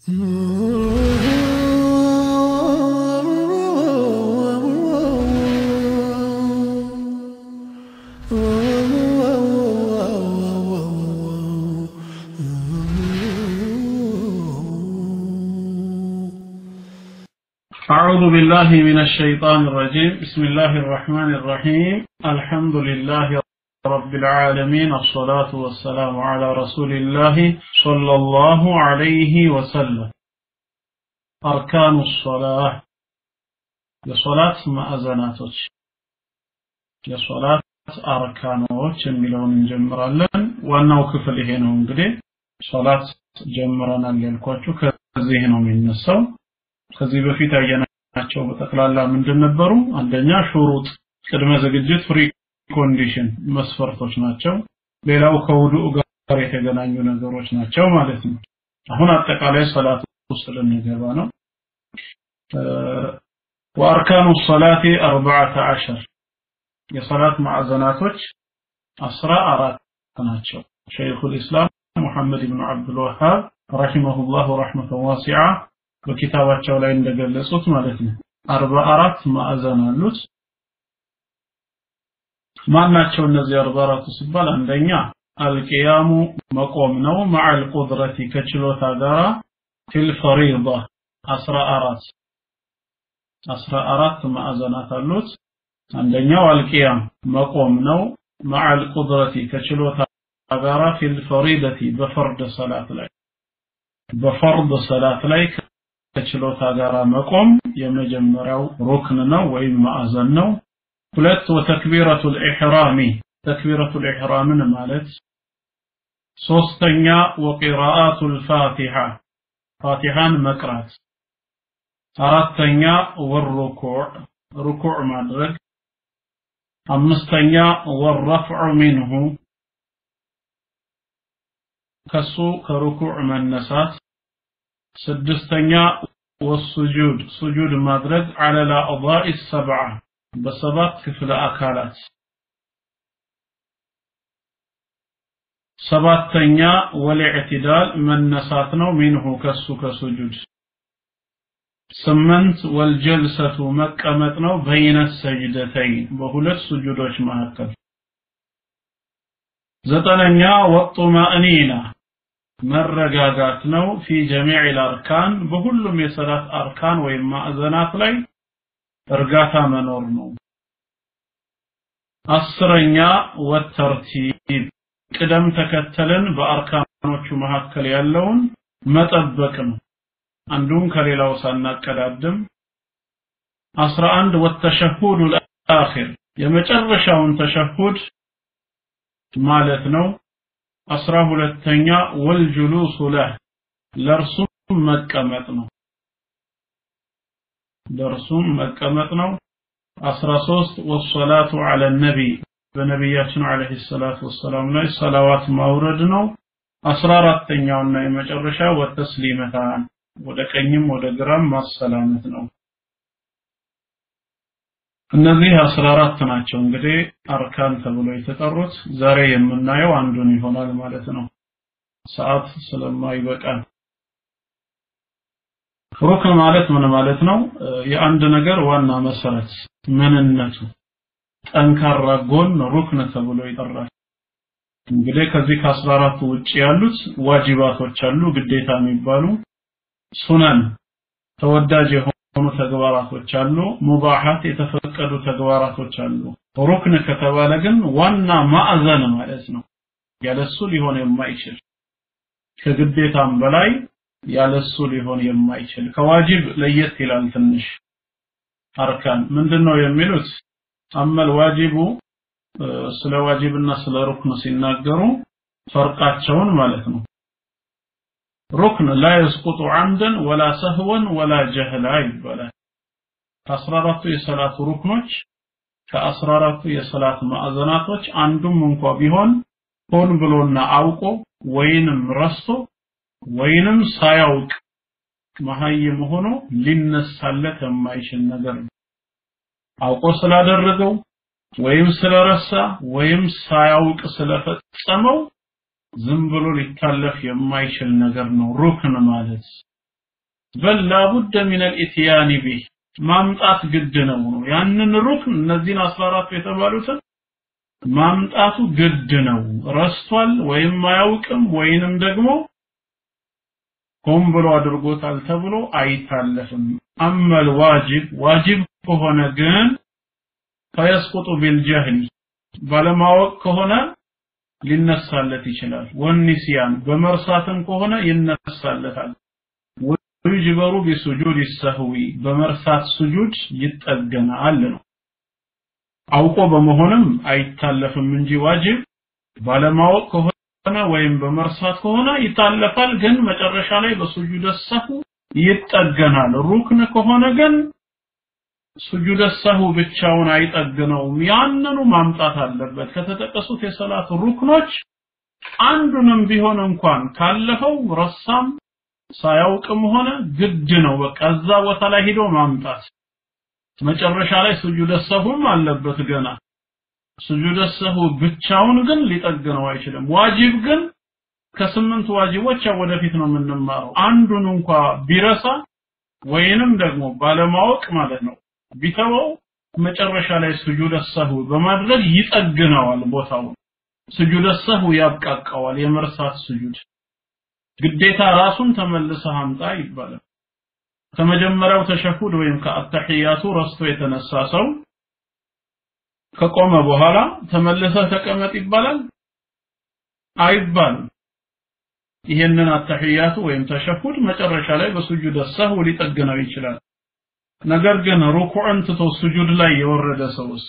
أعوذ بالله من الشيطان الرجيم. بسم الله الرحمن الرحيم. الحمد لله رب العالمين الصلاة والسلام على رسول الله صلى الله عليه وسلم أركان الصلاة የሶላት ማዕዘናቶች የሶላት አርካኖች የሚለውን እንጀምራለን ዋናው ክፍል ይሄ ነው እንግዲህ ሶላት ጀምረናል ያልኳችሁ ከዚህ ነው የሚነሳው ከዚህ በፊት ያየናቸው በጠቅላላ ምንድን ነበሩ አንደኛ ሹሩጥ ቅድመ ዝግጅት ፍሪ ኮንዲሽን መስፈርቶች ናቸው ሌላው ከውዱእ ጋር የተገናኙ ነገሮች ናቸው ማለት ነው አሁን አጠቃላይ ሰላት ውስጥ ልንገባ ነው وأركان الصلاة أربعة عشر የሰላት ማዕዘናቶች አስራ አራት ናቸው ሸይኹ ልእስላም ሙሐመድ ብን አብዱልወሃብ ረሂመሁላሁ ረሕመተን ዋሲዓ በኪታባቸው ላይ እንደገለጹት ማለት ነው አርባ አራት ማዕዘን አሉት ማን እነዚህ አርባ አራቱ ሲባል አንደኛ አልቅያሙ መቆም ነው። መዓል ቁድረቲ ከችሎታ ጋራ ፊል ፈሪዳ አስራ አራት አስራ አራት ማዕዘናት አሉት። አንደኛው አልቅያም መቆም ነው። መዓል ቁድረቲ ከችሎታ ጋራ ፊል ፈሪደቲ በፈርድ ሰላት ላይ በፈርድ ሰላት ላይ ከችሎታ ጋር መቆም የመጀመሪያው ሩክን ነው ወይም ማዕዘን ነው ሁለት ወተክቢረቱል ኢሕራሚ ተክቢረቱል ኢሕራምን ማለት ሶስተኛ ወቂራአቱል ፋቲሓ ፋቲሓን መቅራት አራተኛ ወሩኩዕ ሩኩዕ ማድረግ አምስተኛ ወረፍዑ ሚንሁ ከሱ ከሩኩዕ መነሳት ስድስተኛ ወሱጁድ ሱጁድ ማድረግ على الاعضاء السبعه በሰባት ክፍለ አካላት። ሰባተኛ ወልኢዕቲዳል መነሳት ነው። ሚንሁ ከሱ ከሱጁድ። ስምንት ወልጀልሰቱ መቀመጥ ነው። በይነ ሰጅደተይን በሁለት ሱጁዶች መካከል። ዘጠነኛ ወጡማእኒና መረጋጋት ነው። ፊ ጀሚዕ አርካን በሁሉም የሰላት አርካን ወይም ማዕዘናት ላይ እርጋታ መኖር ነው። አስረኛ ወተርቲብ። ቅደም ተከተልን በአርካኖቹ መካከል ያለውን መጠበቅ ነው። አንዱን ከሌላው ሳናቀዳድም። አስራ አንድ ወተሸሁዱ ልአኺር የመጨረሻውን ተሸሁድ ማለት ነው። አስራ ሁለተኛ ወልጁሉሱ ለህ። ለእርሱም መቀመጥ ነው ለእርሱም መቀመጥ ነው። አስራ ሶስት ወሰላቱ አለ ነቢይ በነቢያችን አለህ ሰላቱ ወሰላም ላይ ሰላዋት ማውረድ ነው። አስራ አራተኛውና የመጨረሻ ወተስሊመታን ወደ ቀኝም ወደ ግራም ማሰላመት ነው። እነዚህ 14 ናቸው እንግዲህ አርካን ተብሎ የተጠሩት። ዛሬ የምናየው አንዱን ይሆናል ማለት ነው። ሰዓት ስለማይበቃ ሩክን ማለት ምን ማለት ነው? የአንድ ነገር ዋና መሰረት ምንነቱ። ጠንካራ ጎን ሩክን ተብሎ ይጠራል። እንግዲህ ከዚህ ከ14 ውጭ ያሉት ዋጅባቶች አሉ ግዴታ የሚባሉ ሱነን ተወዳጅ የሆኑ ተግባራቶች አሉ ሙባሃት የተፈቀዱ ተግባራቶች አሉ። ሩክን ከተባለ ግን ዋና ማዕዘን ማለት ነው። ያለሱ ሊሆን የማይችል ከግዴታም በላይ ያለሱ ሊሆን የማይችል ከዋጅብ ለየት ይላል ትንሽ አርካን። ምንድነው የሚሉት? አመል ዋጅቡ ስለ ዋጅብና ስለ ሩክን ሲናገሩ ፈርቃቸውን ማለት ነው። ሩክን ላ የስቁጡ አምደን ወላ ሰህወን ወላ ጀህላ ይባላል። ከአስራ አራቱ የሰላት ሩክኖች ከአስራ አራቱ የሰላት ማዕዘናቶች አንዱም እንኳ ቢሆን ሆን ብሎና አውቆ ወይንም ረስቶ ወይንም ሳያውቅ መሀይም ሆኖ ሊነሳለት የማይችል ነገር ነው። አውቆ ስላደረገው ወይም ስለረሳ ወይም ሳያውቅ ስለፈጸመው ዝም ብሎ ሊታለፍ የማይችል ነገር ነው። ሩክን ማለት በል ላቡደ ሚን አልኢትያኒ ቢህ ማምጣት ግድ ነው ነው። ያንን ሩክን እነዚህን 14 የተባሉትን ማምጣቱ ግድ ነው። ረስቷል ወይም አያውቅም ወይንም ደግሞ ሆን ብሎ አድርጎታል ተብሎ አይታለፍም። አመል ዋጅብ ዋጅብ ከሆነ ግን ፈየስቁጡ ቢልጀህል ባለማወቅ ከሆነ ሊነሳለት ይችላል። ወኒሲያን በመርሳትም ከሆነ ይነሳለታል። ወይጅበሩ ቢሱጁድ ሰህዊ በመርሳት ሱጁድ ይጠገናል ነው። አውቆ በመሆንም አይታለፍም እንጂ ዋጅብ ባለማወቅ ከሆነ ወይም በመርሳት ከሆነ ይታለፋል ግን መጨረሻ ላይ በሱጁድ ሰሁ ይጠገናል። ሩክን ከሆነ ግን ሱጁድ ሰሁ ብቻውን አይጠግነውም። ያንኑ ማምጣት አለበት። ከተጠቀሱት የሰላት ሩክኖች አንዱንም ቢሆን እንኳን ካለፈው ረሳም ሳያውቅም ሆነ ግድ ነው። በቃ ቦታ ላይ ሄዶ ማምጣት። መጨረሻ ላይ ሱጁድ ሰሁም አለበት ገና ሱጁድ ሰሁ ብቻውን ግን ሊጠግነው አይችልም። ዋጅብ ግን ከስምንት ዋጅቦች ወደፊት ነው የምንማረው። አንዱን እንኳ ቢረሳ ወይንም ደግሞ ባለማወቅ ማለት ነው ቢተወው መጨረሻ ላይ ሱጁድ ሰሁ በማድረግ ይጠግነዋል ቦታውን ሱጁድ ሰሁ ያብቃቃዋል የመርሳት ሱጁድ ግዴታ ራሱን ተመልሰህ አምጣ ይባላል። ከመጀመሪያው ተሸሁድ ወይም ከአተህያቱ ረስቶ የተነሳ ሰው ከቆመ በኋላ ተመልሰህ ተቀመጥ ይባላል? አይባልም። ይሄንን አተህያቱ ወይም ተሸሁድ መጨረሻ ላይ በሱጁድ ሰሁ ሊጠግነው ይችላል። ነገር ግን ሩኩዕን ትቶ ሱጁድ ላይ የወረደ ሰውስ?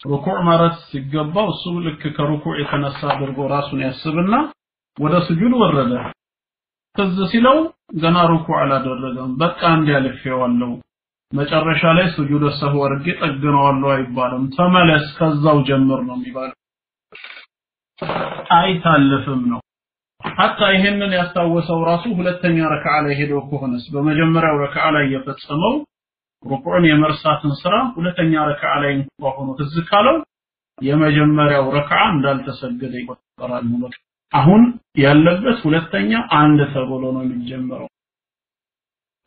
ሩኩዕ ማለት ሲገባው እሱ ልክ ከሩኩዕ የተነሳ አድርጎ ራሱን ያስብና ወደ ሱጁድ ወረደ። ትዝ ሲለው ገና ሩኩዕ አላደረገም። በቃ እንዲያልፌዋለሁ መጨረሻ ላይ ሱጁድ ሰሁ አድርጌ ጠግነዋለሁ አይባልም። ተመለስ ከዛው ጀምር ነው የሚባለው። አይታለፍም ነው። ሐታ ይሄንን ያስታወሰው ራሱ ሁለተኛ ረክዓ ላይ ሄዶ ከሆነስ? በመጀመሪያው ረክዓ ላይ የፈጸመው ሩኩዕን የመርሳትን ስራ ሁለተኛ ረክዓ ላይ እንኳን ሆኖ ትዝ ካለው የመጀመሪያው ረክዓ እንዳልተሰገደ ይቆጠራል። አሁን ያለበት ሁለተኛ አንድ ተብሎ ነው የሚጀመረው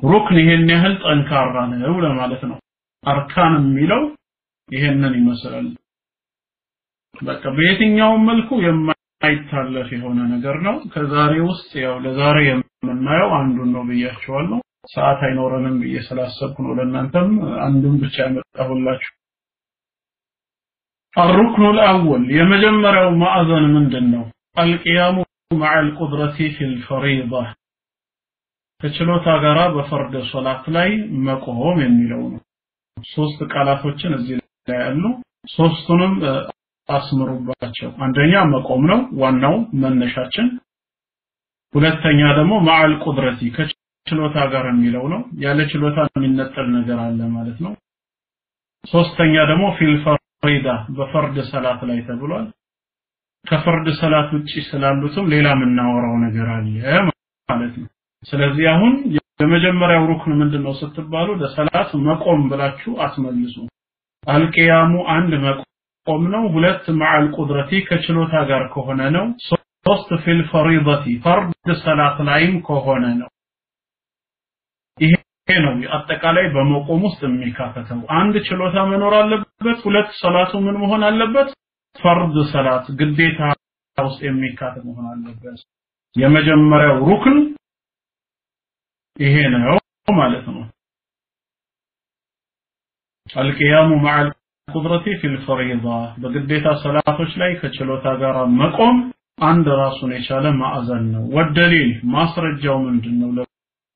ሩክን ይሄን ያህል ጠንካራ ነው ለማለት ነው አርካን የሚለው ይሄንን ይመስላል በቃ በየትኛውም መልኩ የማይታለፍ የሆነ ነገር ነው ከዛሬ ውስጥ ያው ለዛሬ የምናየው አንዱን ነው ብያቸዋለሁ ሰዓት አይኖረንም ብዬ ስላሰብኩ ነው ለእናንተም አንዱን ብቻ ያመጣሁላችሁ الركن الأول የመጀመሪያው ማዕዘን ምንድን ነው القيام مع القدرة في الفريضة ከችሎታ ጋራ በፈርድ ሶላት ላይ መቆም የሚለው ነው። ሶስት ቃላቶችን እዚህ ላይ ያሉ ሶስቱንም አስምሩባቸው። አንደኛ መቆም ነው ዋናው መነሻችን። ሁለተኛ ደግሞ ማዕል ቁድረቲ ከችሎታ ጋር የሚለው ነው። ያለ ችሎታ የሚነጠል ነገር አለ ማለት ነው። ሶስተኛ ደግሞ ፊል ፈሪዳ በፈርድ ሰላት ላይ ተብሏል። ከፈርድ ሰላት ውጪ ስላሉትም ሌላ የምናወራው ነገር አለ ማለት ነው ስለዚህ አሁን የመጀመሪያው ሩክን ምንድነው ስትባሉ ለሰላት መቆም ብላችሁ አስመልሱ አልቂያሙ አንድ መቆም ነው። ሁለት ማዕል ቁድረቲ ከችሎታ ጋር ከሆነ ነው። ሶስት ፊል ፈሪደቲ ፈርድ ሰላት ላይም ከሆነ ነው። ይሄ ነው አጠቃላይ በመቆም ውስጥ የሚካተተው። አንድ ችሎታ መኖር አለበት። ሁለት ሰላቱ ምን መሆን አለበት? ፈርድ ሰላት ግዴታ ውስጥ የሚካተት መሆን አለበት። የመጀመሪያው ሩክን إهينا وما الإثم القيام مع القدرة في الفريضة. بقديتا صلاة شلي كتشلوتا تاقارا مقوم عند راسون إشالة ما أزلنا. والدليل ما سرجو من دنو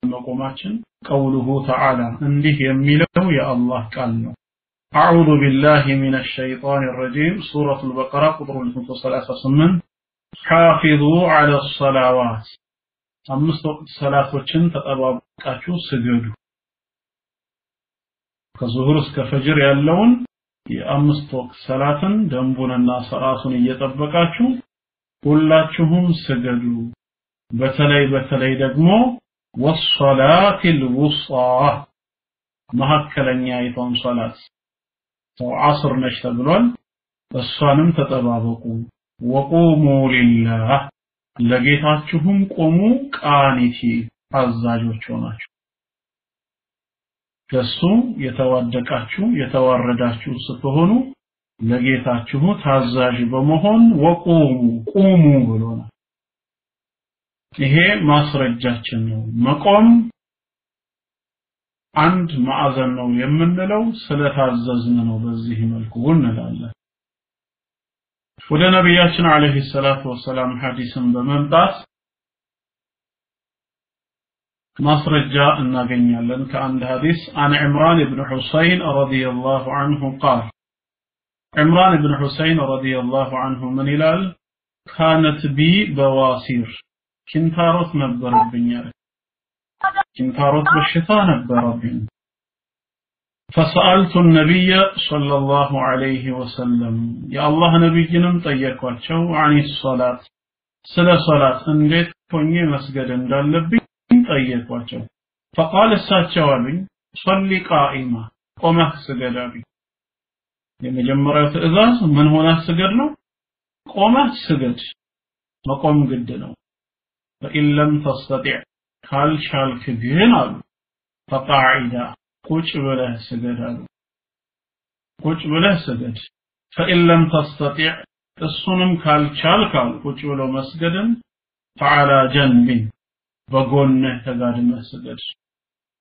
لمقوماتشن. قوله تعالى أنديه يميله يا الله قالنا. أعوذ بالله من الشيطان الرجيم. سورة البقرة قدر 338 حافظوا على الصلوات. አምስት ወቅት ሰላቶችን ተጠባብቃችሁ ስገዱ። ከዙሁር እስከ ፈጅር ያለውን የአምስት ወቅት ሰላትን ደንቡንና ሰዓቱን እየጠበቃችሁ ሁላችሁም ስገዱ። በተለይ በተለይ ደግሞ ወሰላት ልውስጣ መካከለኛ አይቷን ሰላት ሰው ዓስር ነች ተብሏል። እሷንም ተጠባበቁ። ወቁሙ ሊላህ ለጌታችሁም ቆሙ ቃኒቲ አዛዦች ሆናችሁ ከሱ የተዋደቃችሁ የተዋረዳችሁ ስትሆኑ ለጌታችሁ ታዛዥ በመሆን ወቁሙ ቁሙ ብሎናል። ይሄ ማስረጃችን ነው። መቆም አንድ ማዕዘን ነው የምንለው ስለታዘዝን ነው። በዚህ መልኩ እንላለን። ወደ ነቢያችን አለይሂ ሰላቱ ወሰላም ሐዲስን በመምጣት ማስረጃ እናገኛለን ከአንድ ሐዲስ አን ዕምራን ብን ሑሰይን ረዲየላሁ ዐንሁ ቃል ዕምራን ብን ሑሰይን ረዲየላሁ ዐንሁ ምን ይላል ካነት ቢ በዋሲር ኪንታሮት ነበረብኝ አለ ኪንታሮት በሽታ ነበረብኝ فسألت النبي ፈሰአልቱ ነቢየ ሰለላሁ ዐለይሂ ወሰለም የአላህ ነቢይንም ጠየኳቸው አኒ ሶላት ስለ ሶላት እንዴት ሆኜ መስገድ እንዳለብኝ ጠየኳቸው ፈቃል እሳቸው አሉኝ ሶሊ ቃኢማ ቆመህ ስገድ አሉኝ። የመጀመሪያው ትእዛዝ ምን ሆነህ ስገድ ነው? ቆመህ ስገድ መቆም ግድ ነው። ፈኢን ለም ተስተጢዕ ካልቻልክ ግን አሉ። ፈቃዒዳ ቁጭ ብለህ ስገድ አሉ ቁጭ ብለህ ስገድ ፈኢን ለም ተስተጢዕ እሱንም ካልቻልክ አሉ ቁጭ ብሎ መስገድን ፈዓላ ጀንቢን በጎንህ ተጋድመህ ስገድ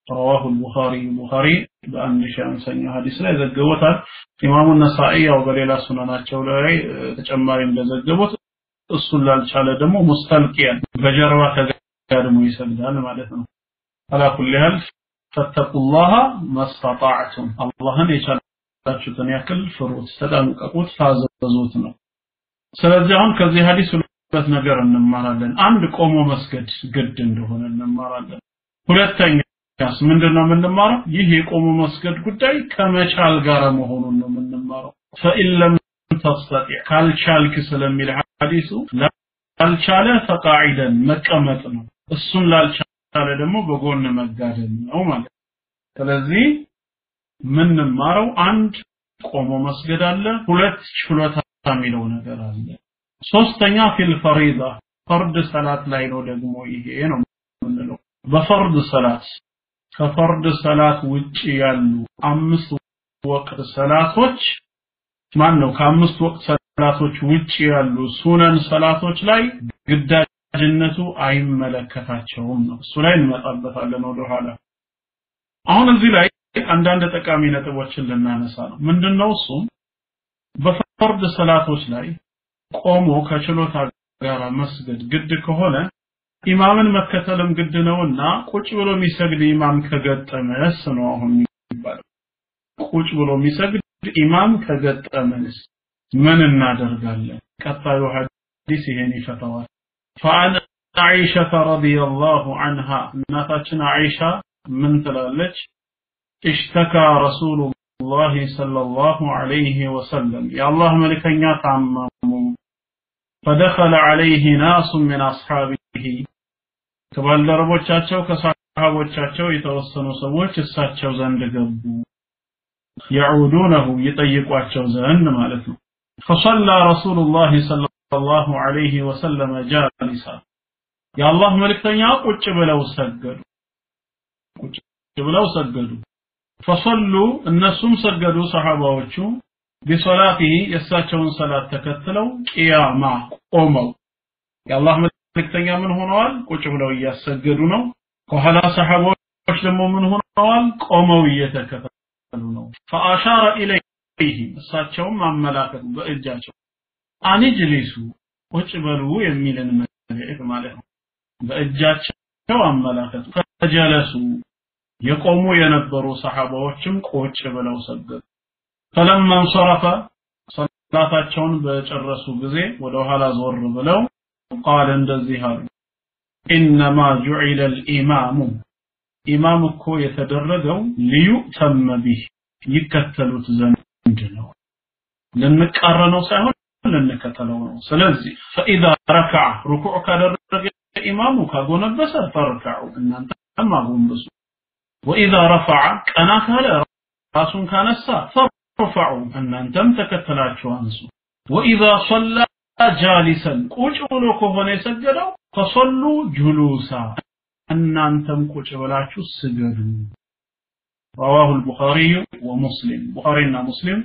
رواه البخاري البخاري በአንድ ሺህ አምሳኛ ሐዲስ ላይ ዘግቦታል ኢማሙ ነሳኢ ያው በሌላ ሱናናቸው ላይ ተጨማሪ እንደዘገቡት እሱን ላልቻለ ደግሞ ሙስተልቂያን በጀርባ ተጋድሞ ይሰግዳል ማለት ነው አላ ኩሊ ሀል ፈተቁላህ መስተጣዕቱም። አላህን የቻላችሁትን ያክል ፍሩት ተጠንቀቁት ታዘዙት ነው። ስለዚህ አሁን ከዚህ ሐዲስ ሁለት ነገር እንማራለን። አንድ ቆሞ መስገድ ግድ እንደሆነ እንማራለን። ሁለተኛስ ምንድነው የምንማረው? ይህ የቆሞ መስገድ ጉዳይ ከመቻል ጋር መሆኑን ነው የምንማረው። ፈኢን ለም ተስተጢዕ ካልቻልክ ስለሚል ሐዲሱ ላልቻለ ፈቃዒደን መቀመጥ ነው። እሱን ላልቻለ ደግሞ በጎን መጋደል ነው ማለት ስለዚህ ምንማረው አንድ ቆሞ መስገድ አለ ሁለት ችሎታ የሚለው ነገር አለ። ሶስተኛ ፊል ፈሪዳ ፈርድ ሰላት ላይ ነው ደግሞ ይሄ ነው የምንለው። በፈርድ ሰላት ከፈርድ ሰላት ውጪ ያሉ አምስት ወቅት ሰላቶች ማን ነው ከአምስት ወቅት ሰላቶች ውጪ ያሉ ሱነን ሰላቶች ላይ ግዳጅነቱ አይመለከታቸውም ነው። እሱ ላይ እንመጣበታለን ወደ ኋላ። አሁን እዚህ ላይ አንዳንድ ጠቃሚ ነጥቦችን ልናነሳ ነው። ምንድነው እሱም? በፈርድ ሰላቶች ላይ ቆሞ ከችሎታ ጋር መስገድ ግድ ከሆነ ኢማምን መከተልም ግድ ነውና ቁጭ ብሎ የሚሰግድ ኢማም ከገጠመስ ነው አሁን የሚባለው። ቁጭ ብሎ የሚሰግድ ኢማም ከገጠመንስ ምን እናደርጋለን? ቀጣዩ ሐዲስ ይሄን ይፈተዋል فعن عائشة رضي الله عنها ناتاتنا عائشة من تلالج اشتكى رسول الله صلى الله عليه وسلم يا الله ملكنا تعمم فدخل عليه ناس من أصحابه ከባልደረቦቻቸው ከሰሃቦቻቸው የተወሰኑ ሰዎች እሳቸው ዘንድ ገቡ يعودونه يطيقوا ዘንድ ማለት ነው فصلى رسول الله صلى ሰለላሁ ዐለይሂ ወሰለም ጃሊሳ የአላህ መልእክተኛ ቁጭ ብለው ሰገዱ። ቁጭ ብለው ሰገዱ። ፈሰሉ እነሱም ሰገዱ። ሰሃባዎቹ ቢሶላቲሂ የእሳቸውን ሰላት ተከትለው ቂያማ ቆመው። የአላህ መልእክተኛ ምን ሆነዋል? ቁጭ ብለው እያሰገዱ ነው። ከኋላ ሰሃባዎች ደግሞ ምን ሆነዋል? ቆመው እየተከተሉ ነው። ፈአሻረ ኢለይሂ እሳቸውም አመላከቱ በእጃቸው። አንጅሊሱ ቁጭ በሉ የሚልን መልእክት ማለት ነው። በእጃቸው አመላከቱ። ፈጀለሱ የቆሙ የነበሩ ሰሃባዎችም ቁጭ ብለው ሰገዱ። ፈለማ እንሰረፈ ሰላታቸውን በጨረሱ ጊዜ ወደ ኋላ ዞር ብለው ቃል እንደዚህ አሉ። ኢነማ ጁዒለ ልኢማሙ። ኢማም እኮ የተደረገው ሊዩተመ ቢህ ይከተሉት ዘንድ ነው። ልንቃረነው ሳይሆን ልንከተለው ነው ስለዚህ ፈኢዛ ረከዐ ሩኩዕ ካደረገ ኢማሙ ካጎነበሰ ፈርከዑ እናንተም አጎንብሱ ወኢዛ ረፈዐ ቀና ካለ ራሱን ካነሳ ፈርፈዑ እናንተም ተከተላችሁ አንሱ ወኢዛ ሰላ ጃሊሰን ቁጭ ብሎ ከሆነ የሰገደው ፈሰሉ ጁሉሳ እናንተም ቁጭ ብላችሁ ስገዱ رواه البخاري ومسلم ቡኻሪና ሙስሊም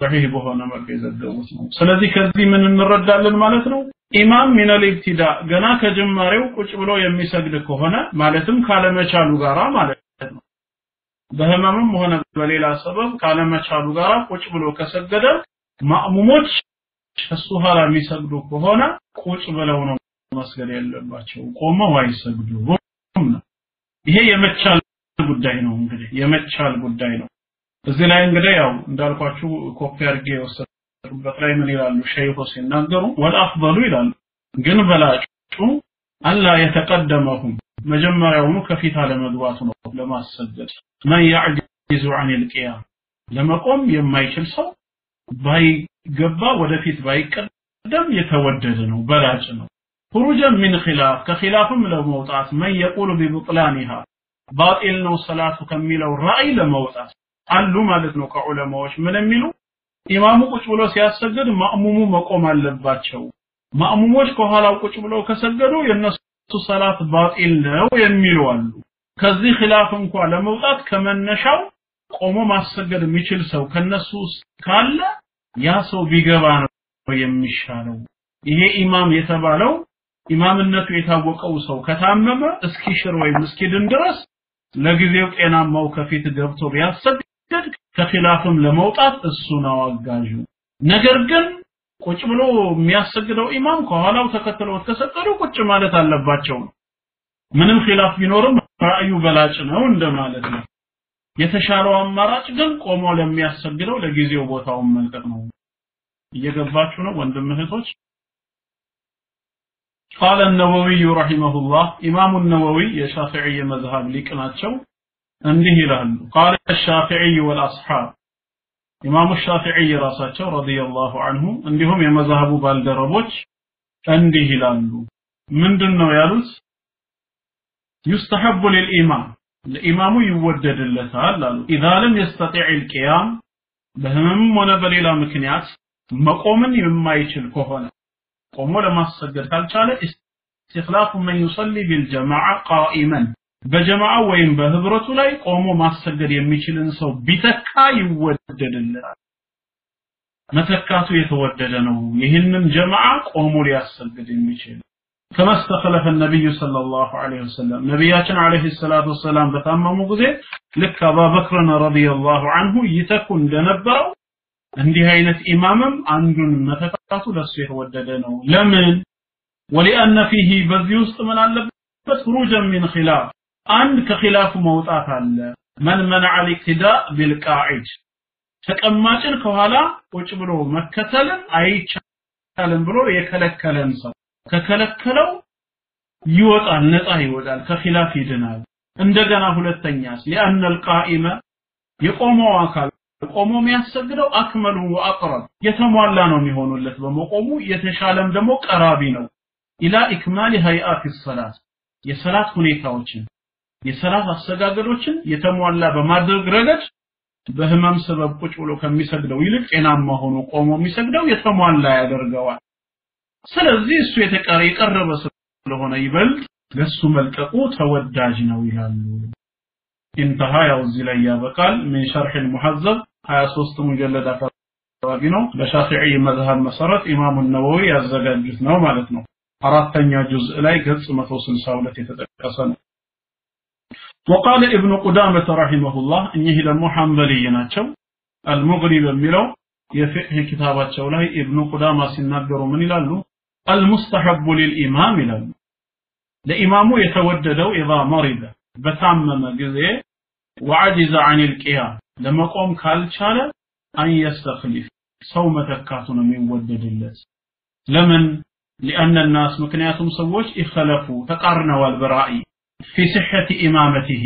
ሰሒህ በሆነ መልኩ የዘገቡት ነው። ስለዚህ ከዚህ ምን እንረዳለን ማለት ነው? ኢማም ሚነል ኢብቲዳ ገና ከጅማሬው ቁጭ ብሎ የሚሰግድ ከሆነ ማለትም ካለመቻሉ ጋራ ማለት ነው። በህመምም ሆነ በሌላ ሰበብ ካለመቻሉ ጋራ ቁጭ ብሎ ከሰገደ ማእሙሞች ከሱ ኋላ የሚሰግዱ ከሆነ ቁጭ ብለው ነው መስገድ ያለባቸው። ቆመው አይሰግዱም ይሄ የመቻል ጉዳይ ነው እንግዲህ የመቻል ጉዳይ ነው እዚህ ላይ እንግዲህ ያው እንዳልኳችሁ ኮፒ አድርጌ የወሰድኩበት ላይ ምን ይላሉ? ሸይኹ ሲናገሩ والأفضل ይላሉ። ግን በላጩ አላ የተቀደመሁም መጀመሪያውኑ ከፊት አለመግባቱ ነው ለማሰገድ من يعجز عن القيام ለመቆም የማይችል ሰው ባይገባ ወደፊት ባይቀደም የተወደደ ነው በላጭ ነው። خروجا من خلاف ከኺላፍም ለመውጣት من يقول ببطلانها ባጢል ነው ሰላቱ ከሚለው ራእይ ለመውጣት አሉ ማለት ነው ከዑለማዎች። ምን የሚሉ? ኢማሙ ቁጭ ብሎ ሲያሰግድ ማእሙሙ መቆም አለባቸው። ማእሙሞች ከኋላው ቁጭ ብለው ከሰገዱ የነሱ ሰላት ባጢል ነው የሚሉ አሉ። ከዚህ ኺላፍ እንኳ ለመውጣት ከመነሻው ቆሞ ማሰገድ የሚችል ሰው ከነሱ ውስጥ ካለ ያ ሰው ቢገባ ነው የሚሻለው። ይሄ ኢማም የተባለው ኢማምነቱ የታወቀው ሰው ከታመመ እስኪሽር ወይም እስኪድን ድረስ ለጊዜው ጤናማው ከፊት ገብቶ ቢያሰግድ ከኺላፍም ለመውጣት እሱ ነው አጋዡ ነገር ግን ቁጭ ብሎ የሚያሰግደው ኢማም ከኋላው ተከትለውት ከሰገዱ ቁጭ ማለት አለባቸው ምንም ኺላፍ ቢኖርም ራእዩ በላጭ ነው እንደማለት ነው የተሻለው አማራጭ ግን ቆሞ ለሚያሰግደው ለጊዜው ቦታውን መልቀቅ ነው እየገባችሁ ነው ወንድም እህቶች قال النووي رحمه الله إمام النووي የሻፊዒ መዝሃብ ሊቅ ናቸው እንዲህ ይላሉ قال الشافعي والأصحاب ኢማሙ ሻፊዒ ራሳቸው ረዲየላሁ ዐንሁ እንዲሁም የመዝሃቡ ባልደረቦች እንዲህ ይላሉ ምንድነው ያሉት يستحب للإمام ለኢማሙ ይወደድለታል አሉ إذا لم يستطيع القيام በህመምም ሆነ በሌላ ምክንያት መቆምን የማይችል ከሆነ ቆሞ ለማሰገድ ካልቻለ استخلاف من يصلي بالجماعة قائما በጀማዓ ወይም በህብረቱ ላይ ቆሞ ማሰገድ የሚችልን ሰው ቢተካ ይወደድለታል መተካቱ የተወደደ ነው ይህንን ጀማዓ ቆሞ ሊያሰግድ የሚችል كما استخلف النبي صلى الله عليه وسلم ነቢያችን عليه الصلاة والسلام በታመሙ ጊዜ ልክ አባበክርን ረዲየላሁ ዐንሁ ይተኩ እንደነበረው እንዲህ አይነት ኢማምም አንዱን መተካቱ ለሱ የተወደደ ነው ለምን ولأن فيه በዚህ ውስጥ ምን አለበት خروجا من خلاف አንድ ከኺላፉ መውጣት አለ መን منع الاقتداء بالقاعد ተቀማጭን ከኋላ ቁጭ ብሎ መከተልን አይቻልም ብሎ የከለከለን ሰው ከከለከለው ይወጣል ነፃ ይወጣል ከኺላፍ ይድናል እንደገና ሁለተኛስ لأن القائم የቆመው አካል ቆሞ የሚያሰግደው አክመሉ ወአቅረብ የተሟላ ነው የሚሆኑለት በመቆሙ የተሻለም ደግሞ ቀራቢ ነው ኢላ ኢክማሊ ሀይአት ሰላት የሰላት ሁኔታዎችን የሰላት አሰጋገዶችን የተሟላ በማድረግ ረገድ በህመም ሰበብ ቁጭ ብሎ ከሚሰግደው ይልቅ ጤናማ ሆኖ ቆሞ የሚሰግደው የተሟላ ያደርገዋል። ስለዚህ እሱ የተቀረ የቀረበ ስለሆነ ይበልጥ ለሱ መልቀቁ ተወዳጅ ነው ይላሉ። ኢንተሃ ያው እዚህ ላይ ያበቃል። ምን ሸርሕ ሙሐዘብ 23 ሙጀለድ አካባቢ ነው። በሻፊዒ መዝሀብ መሰረት ኢማሙ ነወዊ ያዘጋጁት ነው ማለት ነው። አራተኛ ጁዝእ ላይ ገጽ 162 የተጠቀሰ ነው። وقال ابن قدامة رحمه الله እኚህ ደግሞ ሐንበልይ ናቸው አልሙግኒ በሚለው የፍቅህ ኪታባቸው ላይ ኢብኑ ቁዳማ ሲናገሩ ምን ይላሉ አልሙስተሐቡ ሊልኢማም ይላሉ ለኢማሙ የተወደደው ኢዛ መሪደ በታመመ ጊዜ ወዐጅዘ አን ልቅያም ለመቆም ካልቻለ አን የስተክሊፍ ሰው መተካቱ ነው የሚወደድለት ለምን ሊአነ ናስ ምክንያቱም ሰዎች ይኸለፉ ተቃርነዋል በራእይ ፊ ስሐቲ ኢማመቲሂ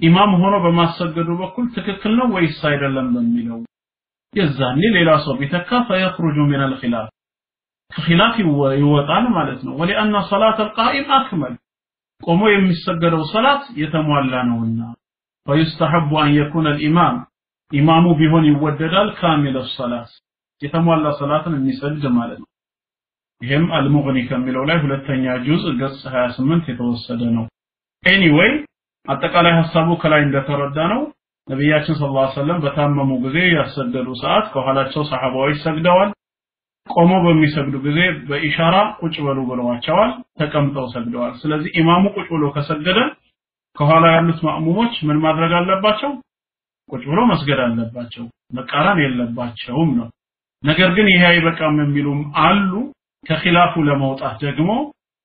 ኢማም ሆኖ በማሰገዱ በኩል ትክክል ነው ወይስ አይደለም በሚለው የዛኔ ሌላ ሰው ቢተካ فيخرج من الخلاف ከኺላፍ ይወጣል ማለት ነው ولأن صلاة القائم أكمل ቆሞ የሚሰገደው ሰላት የተሟላ ነውና فيستحب أن يكون الإمام ኢማሙ ቢሆን ይወደዳል كامل الصلاة የተሟላ ሰላትን የሚሰግድ ማለት ነው ይህም አልሙግኒ ከሚለው ላይ ሁለተኛ ጁዝ ገጽ 28 የተወሰደ ነው anyway አጠቃላይ ሐሳቡ ከላይ እንደተረዳ ነው ነቢያችን صلى الله عليه በታመሙ ጊዜ ያሰገዱ ሰዓት ከኋላቸው ሰሐባዎች ሰግደዋል። ቆመው በሚሰግዱ ጊዜ በኢሻራ ቁጭ በሉ ብለዋቸዋል ተቀምጠው ሰግደዋል። ስለዚህ ኢማሙ ቁጭ ብሎ ከሰገደ ከኋላ ያሉት ማእሙሞች ምን ማድረግ አለባቸው? ቁጭ ብሎ መስገድ አለባቸው። መቃረን የለባቸውም ነው። ነገር ግን ይሄ አይበቃም የሚሉም አሉ። ከኺላፉ ለመውጣት ደግሞ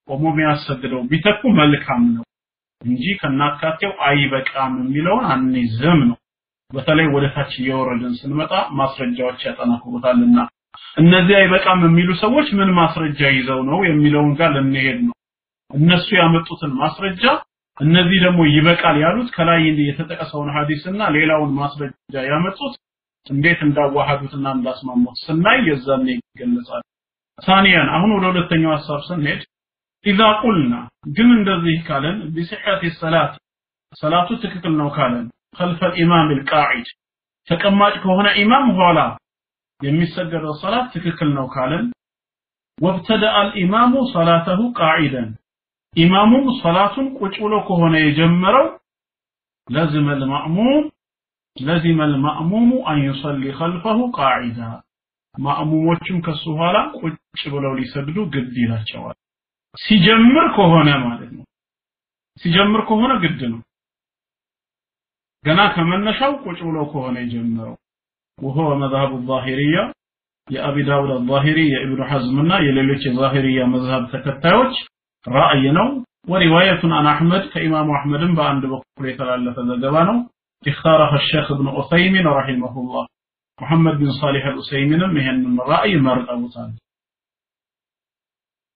ቆሞ የሚያሰግደው ቢተኩ መልካም ነው እንጂ ከናካቴው አይበቃም የሚለውን አንይዝም ነው። በተለይ ወደ ታች እየወረድን ስንመጣ ማስረጃዎች ያጠናክሩታልና እነዚህ አይበቃም የሚሉ ሰዎች ምን ማስረጃ ይዘው ነው የሚለውን ጋር ልንሄድ ነው። እነሱ ያመጡትን ማስረጃ እነዚህ ደግሞ ይበቃል ያሉት ከላይ የተጠቀሰውን ሐዲስና ሌላውን ማስረጃ ያመጡት እንዴት እንዳዋሃዱትና እንዳስማሙት ስናይ የዛኔ ይገለጻል። ሳኒያን አሁን ወደ ሁለተኛው ሀሳብ ስንሄድ ኢዛ ቁልና ግን እንደዚህ ካለን ቢስሕት ሰላት ሰላቱ ትክክል ነው ካለን ከልፈ ኢማም ልቃዒድ ተቀማጭ ከሆነ ኢማም ኋላ የሚሰገደው ሰላት ትክክል ነው ካለን ወብተደአ ልኢማሙ ሰላተሁ ቃዒደን ኢማሙ ሰላቱን ቁጭ ብሎ ከሆነ የጀመረው ለዝመ ልማእሙም ለዚመ ልማእሙሙ አን ዩሰሊ ከልፈሁ ቃዒዳ ማእሙሞችም ከሱ ኋላ ቁጭ ብለው ሊሰግዱ ግድ ይላቸዋል። ሲጀምር ከሆነ ማለት ነው ሲጀምር ከሆነ ግድ ነው ገና ከመነሻው ቁጭ ብሎ ከሆነ የጀመረው وهو مذهب الظاهرية የአቢ ዳውድ አልዛሂሪ የኢብኑ ሐዝምና የሌሎች የዛሂሪያ መዝሀብ ተከታዮች ራእይ ነው ወሪዋየቱን አን አሕመድ ከኢማሙ አሕመድም በአንድ በኩል የተላለፈ ዘገባ ነው اختاره الشيخ ابن عثيمين رحمه الله محمد بن صالح الأسيمين مهن رأي مرد أبو طالب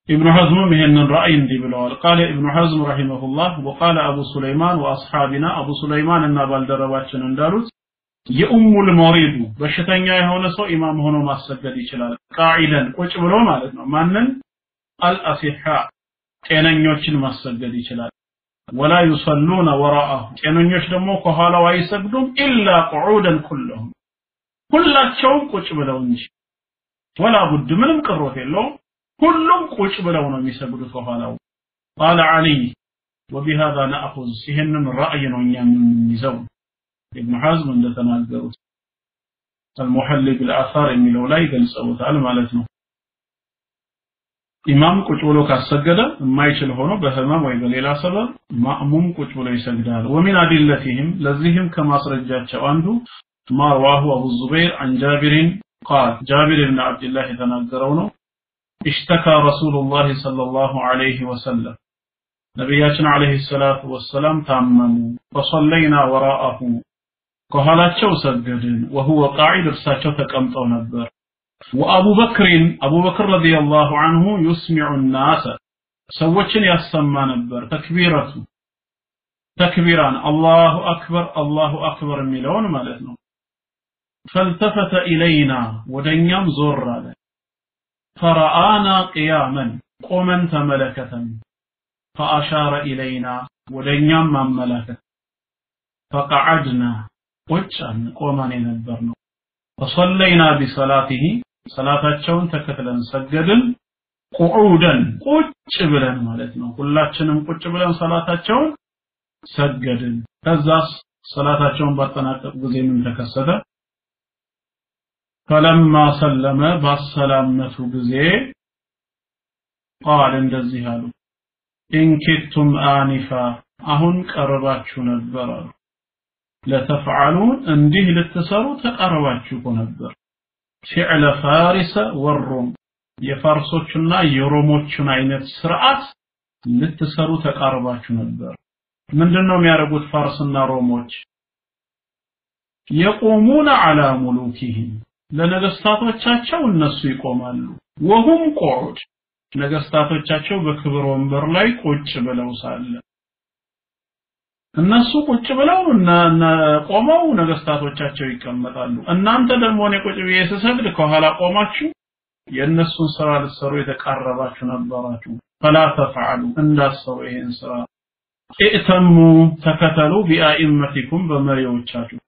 ابن حزم مهن رأي دي بلوال قال ابن حزم رحمه الله وقال أبو سليمان وأصحابنا أبو سليمان إن بالدرباتشن اندالوت የኡሙ ልመሪዱ በሽተኛ የሆነ ሰው ኢማም ሆኖ ማሰገድ ይችላል ቃዒደን ቁጭ ብሎ ማለት ነው ማንን አልአሲሓ ጤነኞችን ማሰገድ ይችላል ወላ ዩሰሉነ ወራአሁ ጤነኞች ደግሞ ከኋላው አይሰግዱም ኢላ ቁዑደን ኩለሁም ሁላቸውም ቁጭ ብለው እንጂ ወላ ቡድ ምንም ቅሮት የለውም ሁሉም ቁጭ ብለው ነው የሚሰግዱት ከኋላው። ቃለ ዓሊይ ወቢሃዛ ነአኹዝ ይህንን ራእይ ነው እኛ የምንይዘው። ኢብኑ ሐዝም እንደተናገሩት አልሙሐሊ ቢልአሳር የሚለው ላይ ገልጸውታል ማለት ነው። ኢማም ቁጭ ብሎ ካሰገደ የማይችል ሆኖ በህመም ወይ በሌላ ሰበብ ማእሙም ቁጭ ብሎ ይሰግዳል። ወሚን አዲለቲህም ለዚህም ከማስረጃቸው አንዱ ማ ረዋሁ አቡ ዙበይር አን ጃቢሪን ቃል። ጃቢር ብን አብድላህ የተናገረው ነው اشتكى رسول الله صلى الله عليه وسلم ነቢያችን አለይሂ ሰላቱ ወሰላም ታመሙ ፈሰለይና ወራአሁ ከኋላቸው ሰገድን ወሁወ ቃዒድ እርሳቸው ተቀምጠው ነበር ወአቡ በክሪን አቡበክር ረዲየላሁ አንሁ ዩስሚዑ ናሰ ሰዎችን ያሰማ ነበር ተክቢረቱ ተክቢራን አላሁ አክበር አላሁ አክበር የሚለውን ማለት ነው ፈልተፈተ ኢለይና ወደኛም ዞር አለ ፈረአና ቅያመን ቆመን ተመለከተን። ፈአሻረ ኢለይና ወደኛም ማመላከት ፈቀዓድና ቁጭን ቆመን የነበር ነው ፈሰለይና ቢሰላቲሂ ሰላታቸውን ተከትለን ሰገድን። ቁዑደን ቁጭ ብለን ማለት ነው። ሁላችንም ቁጭ ብለን ሰላታቸውን ሰገድን። ከዛስ ሰላታቸውን ባጠናቀቁ ጊዜ ምን ተከሰተ ፈለማ ሰለመ ባሰላመቱ ጊዜ ቃል እንደዚህ አሉ ኢንኪቱም አኒፋ አሁን ቀርባችሁ ነበር አሉ ለተፍዓሉን እንዲህ ልትሰሩ ተቀርባችሁ ነበር ፊዕለ ፋሪሰ ወሩም የፋርሶችና የሮሞችን አይነት ስርዓት ልትሰሩ ተቃርባችሁ ነበር. ምንድነው የሚያደርጉት ፋርስና ሮሞች? የቆሙነ አላ ሙሉኪህም ለነገስታቶቻቸው እነሱ ይቆማሉ። ወሁም ቁዑድ ነገስታቶቻቸው በክብር ወንበር ላይ ቁጭ ብለው ሳለ። እነሱ ቁጭ ብለው ቆመው ነገስታቶቻቸው ይቀመጣሉ። እናንተ ደግሞ እኔ ቁጭ ብዬ ከኋላ ቆማችሁ የእነሱን ስራ ልትሰሩ የተቃረባችሁ ነበራችሁ። فلا تفعلوا እንዳሰሩ ይሄን ስራ። ائتموا ተከተሉ بأئمتكم በመሪዎቻችሁ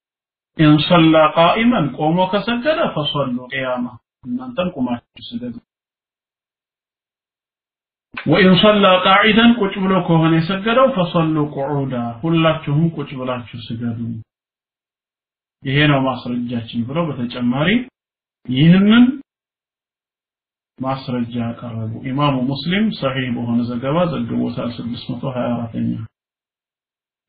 إن صلى قائما ቆሞ ከሰገደ فصلوا قياما እናንተም ቁማችሁ ስገዱ። ወኢን ሰላ ቃዒደን ቁጭ ብሎ ከሆነ የሰገደው ፈሰሉ ቁዑዳ ሁላችሁም ቁጭ ብላችሁ ስገዱ። ይሄ ነው ማስረጃችን ብለው በተጨማሪ ይህንን ማስረጃ ያቀረቡ። ኢማሙ ሙስሊም ሰሒህ በሆነ ዘገባ ዘግቦታል 624ኛ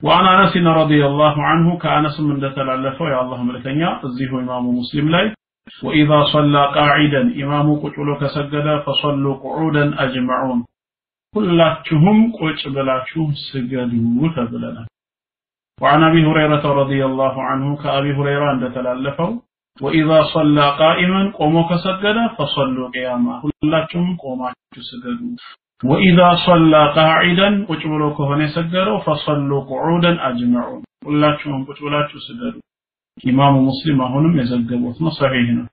وعن أنس رضي الله عنه كأنس من تلالفه يا الله ملكنيا الزيه إمام مسلم لاي وإذا صلى قاعدا إمام قتلو كسجد فصلوا قعودا أجمعون كلاتهم قوش بلاتهم سجدوا تبلنا وعن أبي هريرة رضي الله عنه كأبي هريرة أن تلالفه وإذا صلى قائما قوموا كسجد فصلوا قياما كلاتهم قوماتهم سجدوا وإذا صلى قاعدا ቁጭ ብሎ ከሆነ የሰገደው فصلوا قعودا أجمعون ሁላችሁም ቁጭ ብላችሁ ስገዱ ኢማሙ ሙስሊም አሁንም የዘገቡት ነው ሰሒህ ነው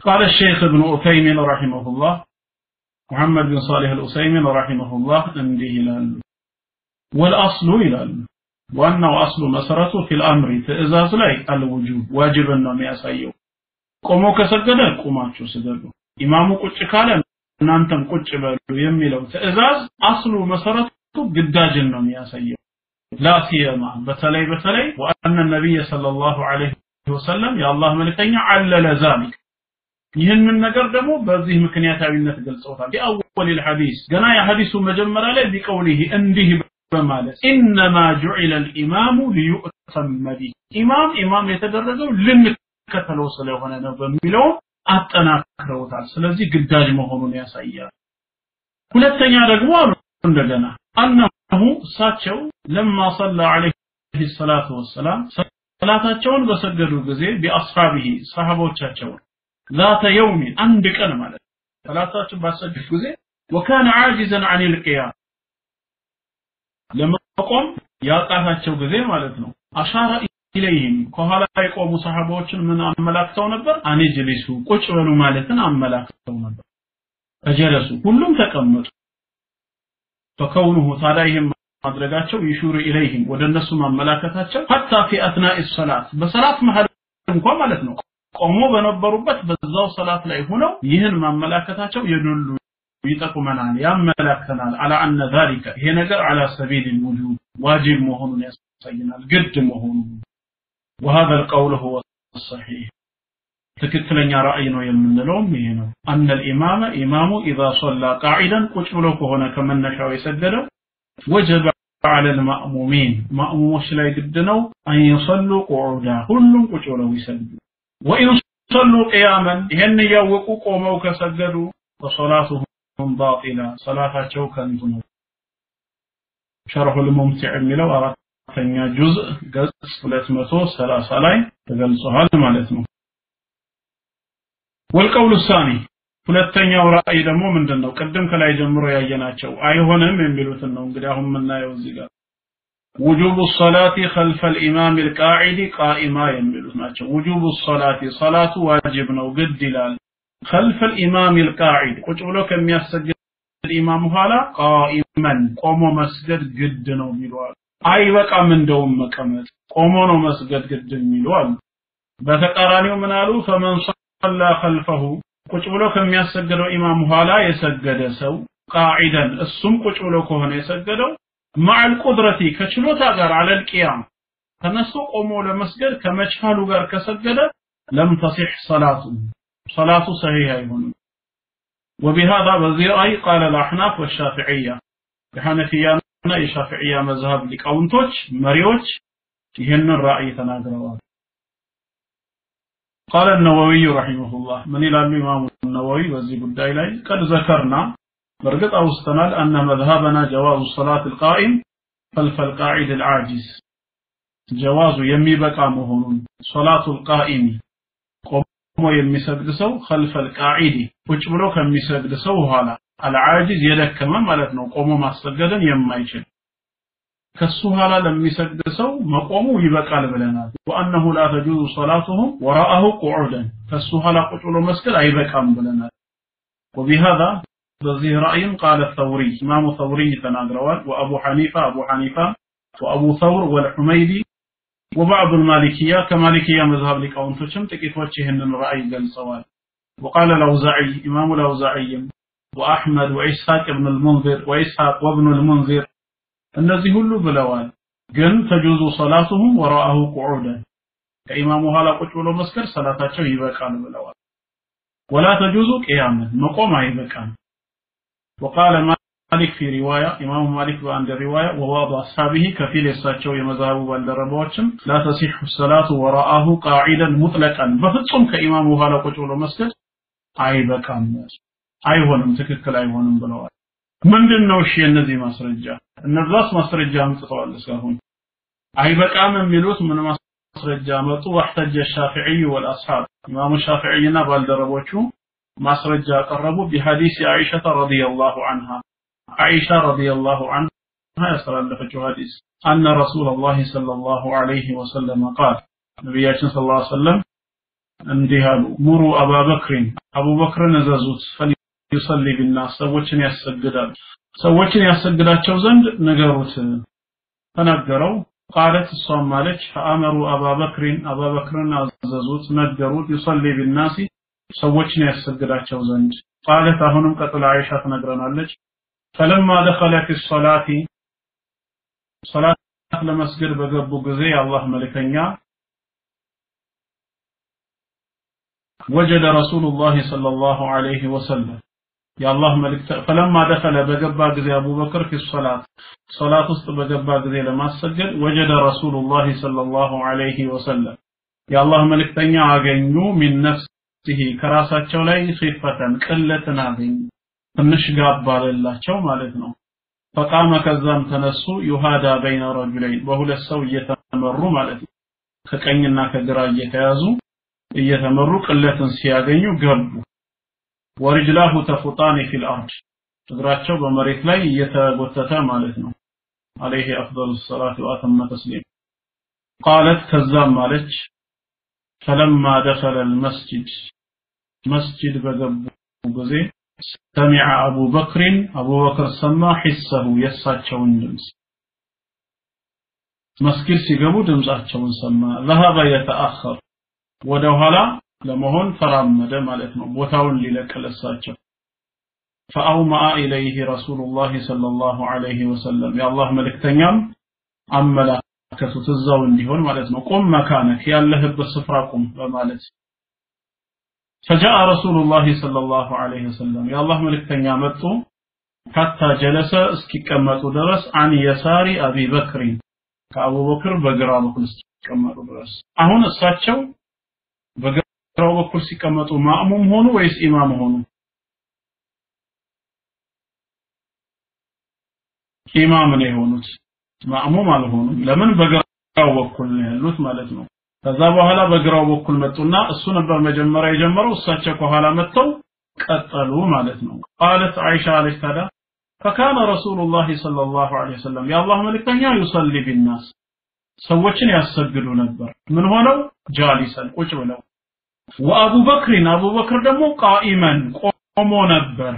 قال الشيخ ابن أثيمين رحمه الله محمد بن صالح الأسيمين رحمه الله እንዲህ ይላሉ والأصل ይላሉ ዋናው አስሉ መሰረቱ ፊል አምሪ ትእዛዝ ላይ አልውጁብ ዋጅብን ነው የሚያሳየው ቆሞ ከሰገደ ቁማችሁ ስገዱ ኢማሙ ቁጭ ካለ እናንተም ቁጭ በሉ የሚለው ትእዛዝ አስሉ መሰረቱ ግዳጅን ነው የሚያሳየው። ላ ሲየማ በተለይ በተለይ ወአነ ነቢይ ሰለላሁ ዐለይሂ ወሰለም የአላህ መልእክተኛ አለለ ዛሊክ። ይህንን ነገር ደግሞ በዚህ ምክንያታዊነት ገልጸውታል። ቢአወል ልሐዲስ ገና የሐዲሱ መጀመሪያ ላይ ቢቀውሊህ እንዲህ በማለት ኢነማ ጁዒለ ልኢማሙ ሊዩእተመ ቢህ ኢማም ኢማም የተደረገው ልንከተለው ስለሆነ ነው በሚለው አጠናክረውታል። ስለዚህ ግዳጅ መሆኑን ያሳያል። ሁለተኛ ደግሞ አሉ እንደገና አነሁ እሳቸው ለማ ሰላ ዐለይሂ ሰላቱ ወሰላም ሰላታቸውን በሰገዱ ጊዜ ቢአስሓቢሂ ሰሃቦቻቸውን ዛተ የውሚን አንድ ቀን ማለት ሰላታቸውን ባሰገዱ ጊዜ ወካነ ዓጂዘን አን ልቅያም ለመቆም ያቃታቸው ጊዜ ማለት ነው። አሻራ ኢለይህም ከኋላ የቆሙ ሰሃባዎችን ምን አመላክተው ነበር? አኔጅሊሱ ቁጭ በሉ ማለትን አመላክተው ነበር። ፈጀለሱ ሁሉም ተቀመጡ። ፈከውኑሁ ታዲያ ይህም ማድረጋቸው ይሹሩ ኢለይህም ወደ እነሱ ማመላከታቸው ሀታ ፊ አትናኢ ሰላት በሰላት መሀል እንኳ ማለት ነው። ቆሞ በነበሩበት በዛው ሰላት ላይ ሆነው ይህን ማመላከታቸው የዱሉ ይጠቁመናል ያመላክተናል። አላ አነ ዛሊከ ይሄ ነገር አላ ሰቢል ልውጁብ ዋጅብ መሆኑን ያሳየናል ግድ መሆኑን وهذا القول هو الصحيح. تكتلن يا رأينا يمن الأمين أن الإمام إمام إذا صلى قاعدا قتل هنا كمن نشا ويسدده وجب على المأمومين. مأموم لا يقدنوا أن يصلوا قعودا كلهم قتل ويسدده وإن صلوا قياما هن يوقوا قوموا كسدده فصلاتهم باطلة صلاة شوكا شرح الممتع الملو أردت አራተኛ ጁዝ ገጽ 230 ላይ ተገልጿል ማለት ነው والقول الثاني ሁለተኛው ራእይ ደግሞ ምንድነው ቅድም ከላይ ጀምሮ ያየናቸው አይሆንም የሚሉትን ነው እንግዲህ አሁን የምናየው እዚህ ጋር وجوب الصلاة خلف الإمام القاعد قائما የሚሉት ናቸው وجوب الصلاة صلاة واجب ነው ግድ ይላል خلف الإمام القاعد ቁጭ ብሎ ከሚያሰግድ ኢማም ኋላ ቃኢመን ቆሞ መስገድ ግድ ነው ይለዋል አይበቃም እንደውም መቀመጥ ቆሞ ነው መስገድ ግድ የሚሉ አሉ በተቃራኒው ምን አሉ ፈመን ሰላ ኸልፈሁ ቁጭ ብሎ ከሚያሰግደው ኢማም ኋላ የሰገደ ሰው ቃዒደን እሱም ቁጭ ብሎ ከሆነ የሰገደው ማዕል ቁድረቲ ከችሎታ ጋር አለል ቂያም ተነስቶ ቆሞ ለመስገድ ከመቻሉ ጋር ከሰገደ ለም ተሲሕ ሰላቱ صلاة صحيحة يهون وبهذا بزيرأي قال الأحناف والشافعية الحنفية الشافعية مذهب لكونتوش مريوش يهن الرأي تناقروا قال النووي رحمه الله من إلى الإمام النووي وزيب الدايلاي قد ذكرنا برقط أوستنال أن مذهبنا جواز الصلاة القائم خلف القاعد العاجز جواز يمي بقى مهون صلاة القائم ቆሞ የሚሰግድ ሰው خلف القاعد ቁጭ ብሎ ከሚሰግድ ሰው ኋላ አልዓጂዝ የደከመ ማለት ነው ቆሞ ማሰገድን የማይችል ከሱ ኋላ ለሚሰግድ ሰው መቆሙ ይበቃል ብለናል ወአነሁ ላ ተጁዙ ሰላቱሁም ወራአሁ ቁዑደን ከሱ ኋላ ቁጭ ብሎ መስገድ አይበቃም ብለናል وبهذا በዚህ ራእይም ቃለ ተውሪ ኢማሙ ተውሪ ተናግረዋል ወአቡ ሐኒፋ አቡ ሐኒፋ ወአቡ ተውር ወልሑመይዲ وبعض المالكية كمالكية مذهب لقونتوشم تكيتوش هن رأي قلصوال وقال الأوزاعي إمام الأوزاعي ወአሕመድ ወኢስሐቅ ኢብኑ አልሙንዚር ወኢስሐቅ ወብኑ አልሙንዚር እነዚህ ሁሉ ብለዋል ግን ተጁዙ ሰላቱሁም ወራአሁ ቁዑደን ከኢማሙ ኋላ ቁጭ ብሎ መስገድ ሰላታቸው ይበቃል ብለዋል ወላ ተጁዙ ቅያመን መቆም አይበቃም وقال مالك في رواية إمام مالك بأن رواية وبعض أصحابه كفيل يساتشو يمذهب بالدربواتشم لا تصح الصلاة وراءه قاعدا مطلقا بفتصم كإمام هذا قتول مسجد አይበቃም አይሆንም ትክክል አይሆንም ብለዋል። ምንድን ነው እሺ የነዚህ ማስረጃ? እነዛስ ማስረጃ አምጥተዋል እስካሁን? አይበቃም የሚሉት ምን ማስረጃ መጡ? ወህተጀ ሻፊዒ ወልአስሓብ ኢማሙ ሻፊዒና ባልደረቦቹ ማስረጃ ቀረቡ بحديث عائشة رضي الله عنها። አይሻ رضي الله عنها ያስተላለፈችው ሐዲስ أن رسول الله صلى الله عليه وسلم قال። ነቢያችን صلى الله عليه وسلم እንዲህ አሉ። مروا أبا بكر አቡበክርን እዘዙት يصلي بالناس ሰዎችን ያሰግዳል። ሰዎችን ያሰግዳቸው ዘንድ ንገሩት። ተናገረው። قالت እሷም አለች فأمروا أبا بكر አባበክርን አዘዙት ነገሩት። يصلي بالناس ሰዎችን ያሰግዳቸው ዘንድ ቃለት አሁንም ቀጥላ አይሻ ትነግረናለች። ፈለማ ደኸለ ፊ ሶላቲ ለመስገድ በገቡ ጊዜ የአላህ መልእክተኛ ወጀደ ረሱሉላህ ሰለላሁ ዐለይሂ ወሰለም የአላህ መልእክት ፈለማ ደኸለ በገባ ጊዜ አቡበክር ፊ ሶላት ሶላት ውስጥ በገባ ጊዜ ለማሰገድ ወጀደ ረሱሉላሂ ሰለላሁ ዐለይሂ ወሰለም። የአላህ መልእክተኛ አገኙ ሚን ነፍሲሂ ከራሳቸው ላይ ሲፈተን ቅለትን አገኙ። ትንሽ ጋብ አለላቸው ማለት ነው። ፈቃመ ከዛም ተነሱ። ዩሃዳ በይነ ረጁለይን በሁለት ሰው እየተመሩ ማለት ነው። ከቀኝና ከግራ እየተያዙ እየተመሩ ቅለትን ሲያገኙ ገቡ። ወርጅላሁ ተፉጣኒ ፊል አርድ እግራቸው በመሬት ላይ እየተጎተተ ማለት ነው عليه افضل الصلاه واتم تسليم قالت كذاب ማለች فلما دخل المسجد مسجد በገቡ ጊዜ سمع ابو بكر ابو بكر سمع حسه የሳቸውን ድምጽ መስጊድ ሲገቡ ድምጻቸውን ሰማ ذهب يتأخر ወደ ኋላ ለመሆን ተራመደ ማለት ነው ቦታውን ሊለቅለሳቸው فأومأ إليه رسول الله صلى الله عليه وسلم يا الله ملكتنيام አመላከቱት እዛው እንዲሆን ማለት ነው ቁም መካነክ ያለህበት ስፍራ ቁም በማለት فجاء رسول الله صلى الله عليه وسلم يا الله ملكتنيا መጡ حتى جلس እስኪቀመጡ ድረስ عن يسار أبي بكر ከአቡበክር በግራ በኩል እስኪቀመጡ ድረስ አሁን እሳቸው በግራው በኩል ሲቀመጡ ማእሙም ሆኑ ወይስ ኢማም ሆኑ? ኢማም ነው የሆኑት። ማእሙም አልሆኑም። ለምን በግራው በኩል ነው ያሉት ማለት ነው። ከዛ በኋላ በግራው በኩል መጡና እሱ ነበር መጀመሪያ የጀመረው፣ እሳቸው ከኋላ መጥተው ቀጠሉ ማለት ነው። ቃለት አይሻ አለች ታዲያ ፈካነ ረሱሉላህ ሰለላሁ ዐለይሂ ወሰለም የአላህ መልእክተኛ ዩሰሊ ቢናስ ሰዎችን ያሰግዱ ነበር። ምን ሆነው جالسا ቁጭ ብለው وأبو بكر አቡ በክር ደግሞ قائما ቆሞ ነበር።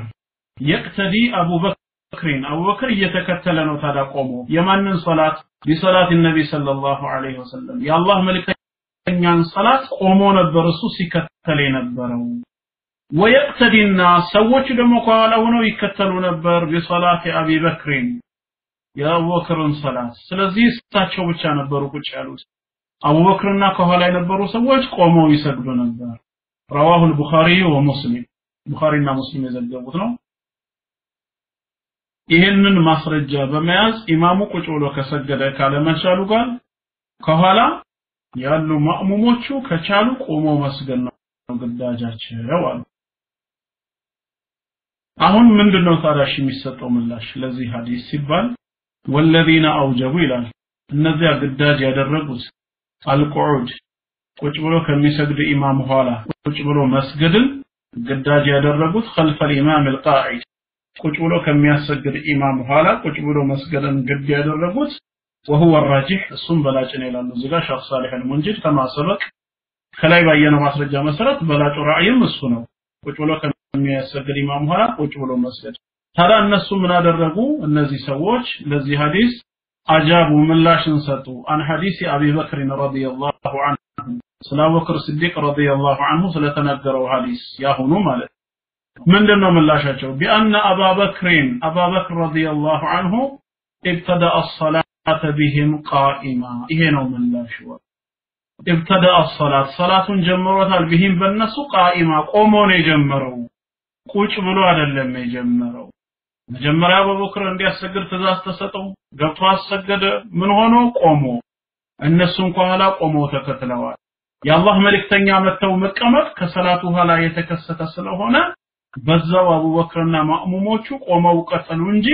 يقتدي أبو بكر አቡ በክር እየተከተለ ነው ታዲያ ቆሞ። የማንን ሶላት بصلاة النبي صلى الله عليه وسلم የአላህ መልእክተኛን ሰላት ቆሞ ነበር እሱ ሲከተል የነበረው። ويقتدون ሰዎች ደግሞ ከኋላ ሆነው ይከተሉ ነበር بصلاة أبي بكر የአቡበክርን ሰላት። ስለዚህ እሳቸው ብቻ ነበሩ ቁጭ ያሉት አቡበክርና ከኋላ የነበሩ ሰዎች ቆመው ይሰግዱ ነበር ረዋሁ البخاري ومسلم ቡኻሪና ሙስሊም የዘገቡት ነው ይህንን ማስረጃ በመያዝ ኢማሙ ቁጭ ብሎ ከሰገደ ካለመቻሉ ጋር ከኋላ ያሉ ማእሙሞቹ ከቻሉ ቆሞ መስገድ ነው ግዳጃቸው አሉ አሁን ምንድነው ታዲያ የሚሰጠው ምላሽ ለዚህ ሐዲስ ሲባል ወለዚነ አውጀቡ ይላል እነዚያ ግዳጅ ያደረጉት አልቁዑድ ቁጭ ብሎ ከሚሰግድ ኢማም ኋላ ቁጭ ብሎ መስገድን ግዳጅ ያደረጉት خلف الامام القاعد ቁጭ ብሎ ከሚያሰግድ ኢማም ኋላ ቁጭ ብሎ መስገድን ግድ ያደረጉት وهو الراجح እሱም በላጭ ነው ይላሉ እዚህ ጋር ሸኽ ሳሊህ አልሙንጂድ ከማ ሰበቅ ከላይ ባየነው ማስረጃ መሰረት በላጩ ራእይም እሱ ነው ቁጭ ብሎ ከሚያሰግድ ኢማም ኋላ ቁጭ ብሎ መስገድ ታዲያ እነሱ ምን አደረጉ እነዚህ ሰዎች ለዚህ ሐዲስ አጃቡ ምላሽን ሰጡ አን ሐዲስ አቢ በክር ረዲየላሁ ዐንሁ ስለ አቡበክር ስዲቅ ረዲየላሁ ዐንሁ ስለተነገረው ሐዲስ ያሁኑ ማለት ምንድን ነው ምላሻቸው? ቢአነ አባበክሪን አባበክር ረዲየላሁ አንሁ ኢብተደአ ሰላተ ቢህም ቃኢማ። ይሄ ነው ምላሹ። ኢብተደአ ሰላት ሰላቱን ጀምሮታል። ቢህም በእነሱ ቃኢማ ቆሞ ነው የጀመረው። ቁጭ ብሎ አይደለም የጀመረው መጀመሪያ አቡበክር እንዲያሰግድ ትእዛዝ ተሰጠው። ገብቶ አሰገደ ምን ሆኖ? ቆሞ። እነሱም ከኋላ ቆመው ተከትለዋል። የአላህ መልእክተኛ መጥተው መቀመጥ ከሰላቱ ኋላ የተከሰተ ስለሆነ በዛው አቡበክርና ማእሙሞቹ ቆመው ቀጠሉ እንጂ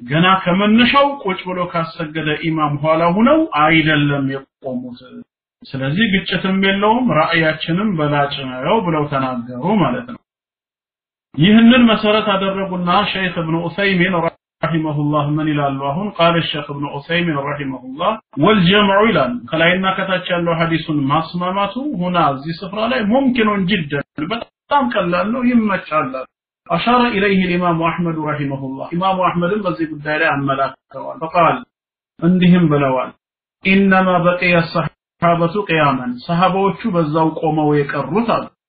ገና ከመነሻው ቁጭ ብሎ ካሰገደ ኢማም ኋላ ሁነው አይደለም የቆሙት። ስለዚህ ግጭትም የለውም ራእያችንም በላጭ ነው ብለው ተናገሩ ማለት ነው ይህንን መሰረት አደረጉና ሸይኽ እብኑ ዑሰይሚን ረሂመሁላህ ምን ይላሉ አሁን ቃል ሸይኽ እብኑ ዑሰይሚን ረሂመሁላህ ወልጀምዑ ይላሉ ከላይና ከታች ያለው ሐዲሱን ማስማማቱ ሁና እዚህ ስፍራ ላይ ሙምኪኑን ጅደን በጣም ቀላል ነው ይመቻል أشار إليه الإمام أحمد رحمه الله إمام أحمد بزي بالدائرة عن ملاكوان فقال عندهم بلوان إنما بقي الصحابة قياما صحابة بزاو قوموا يكرروا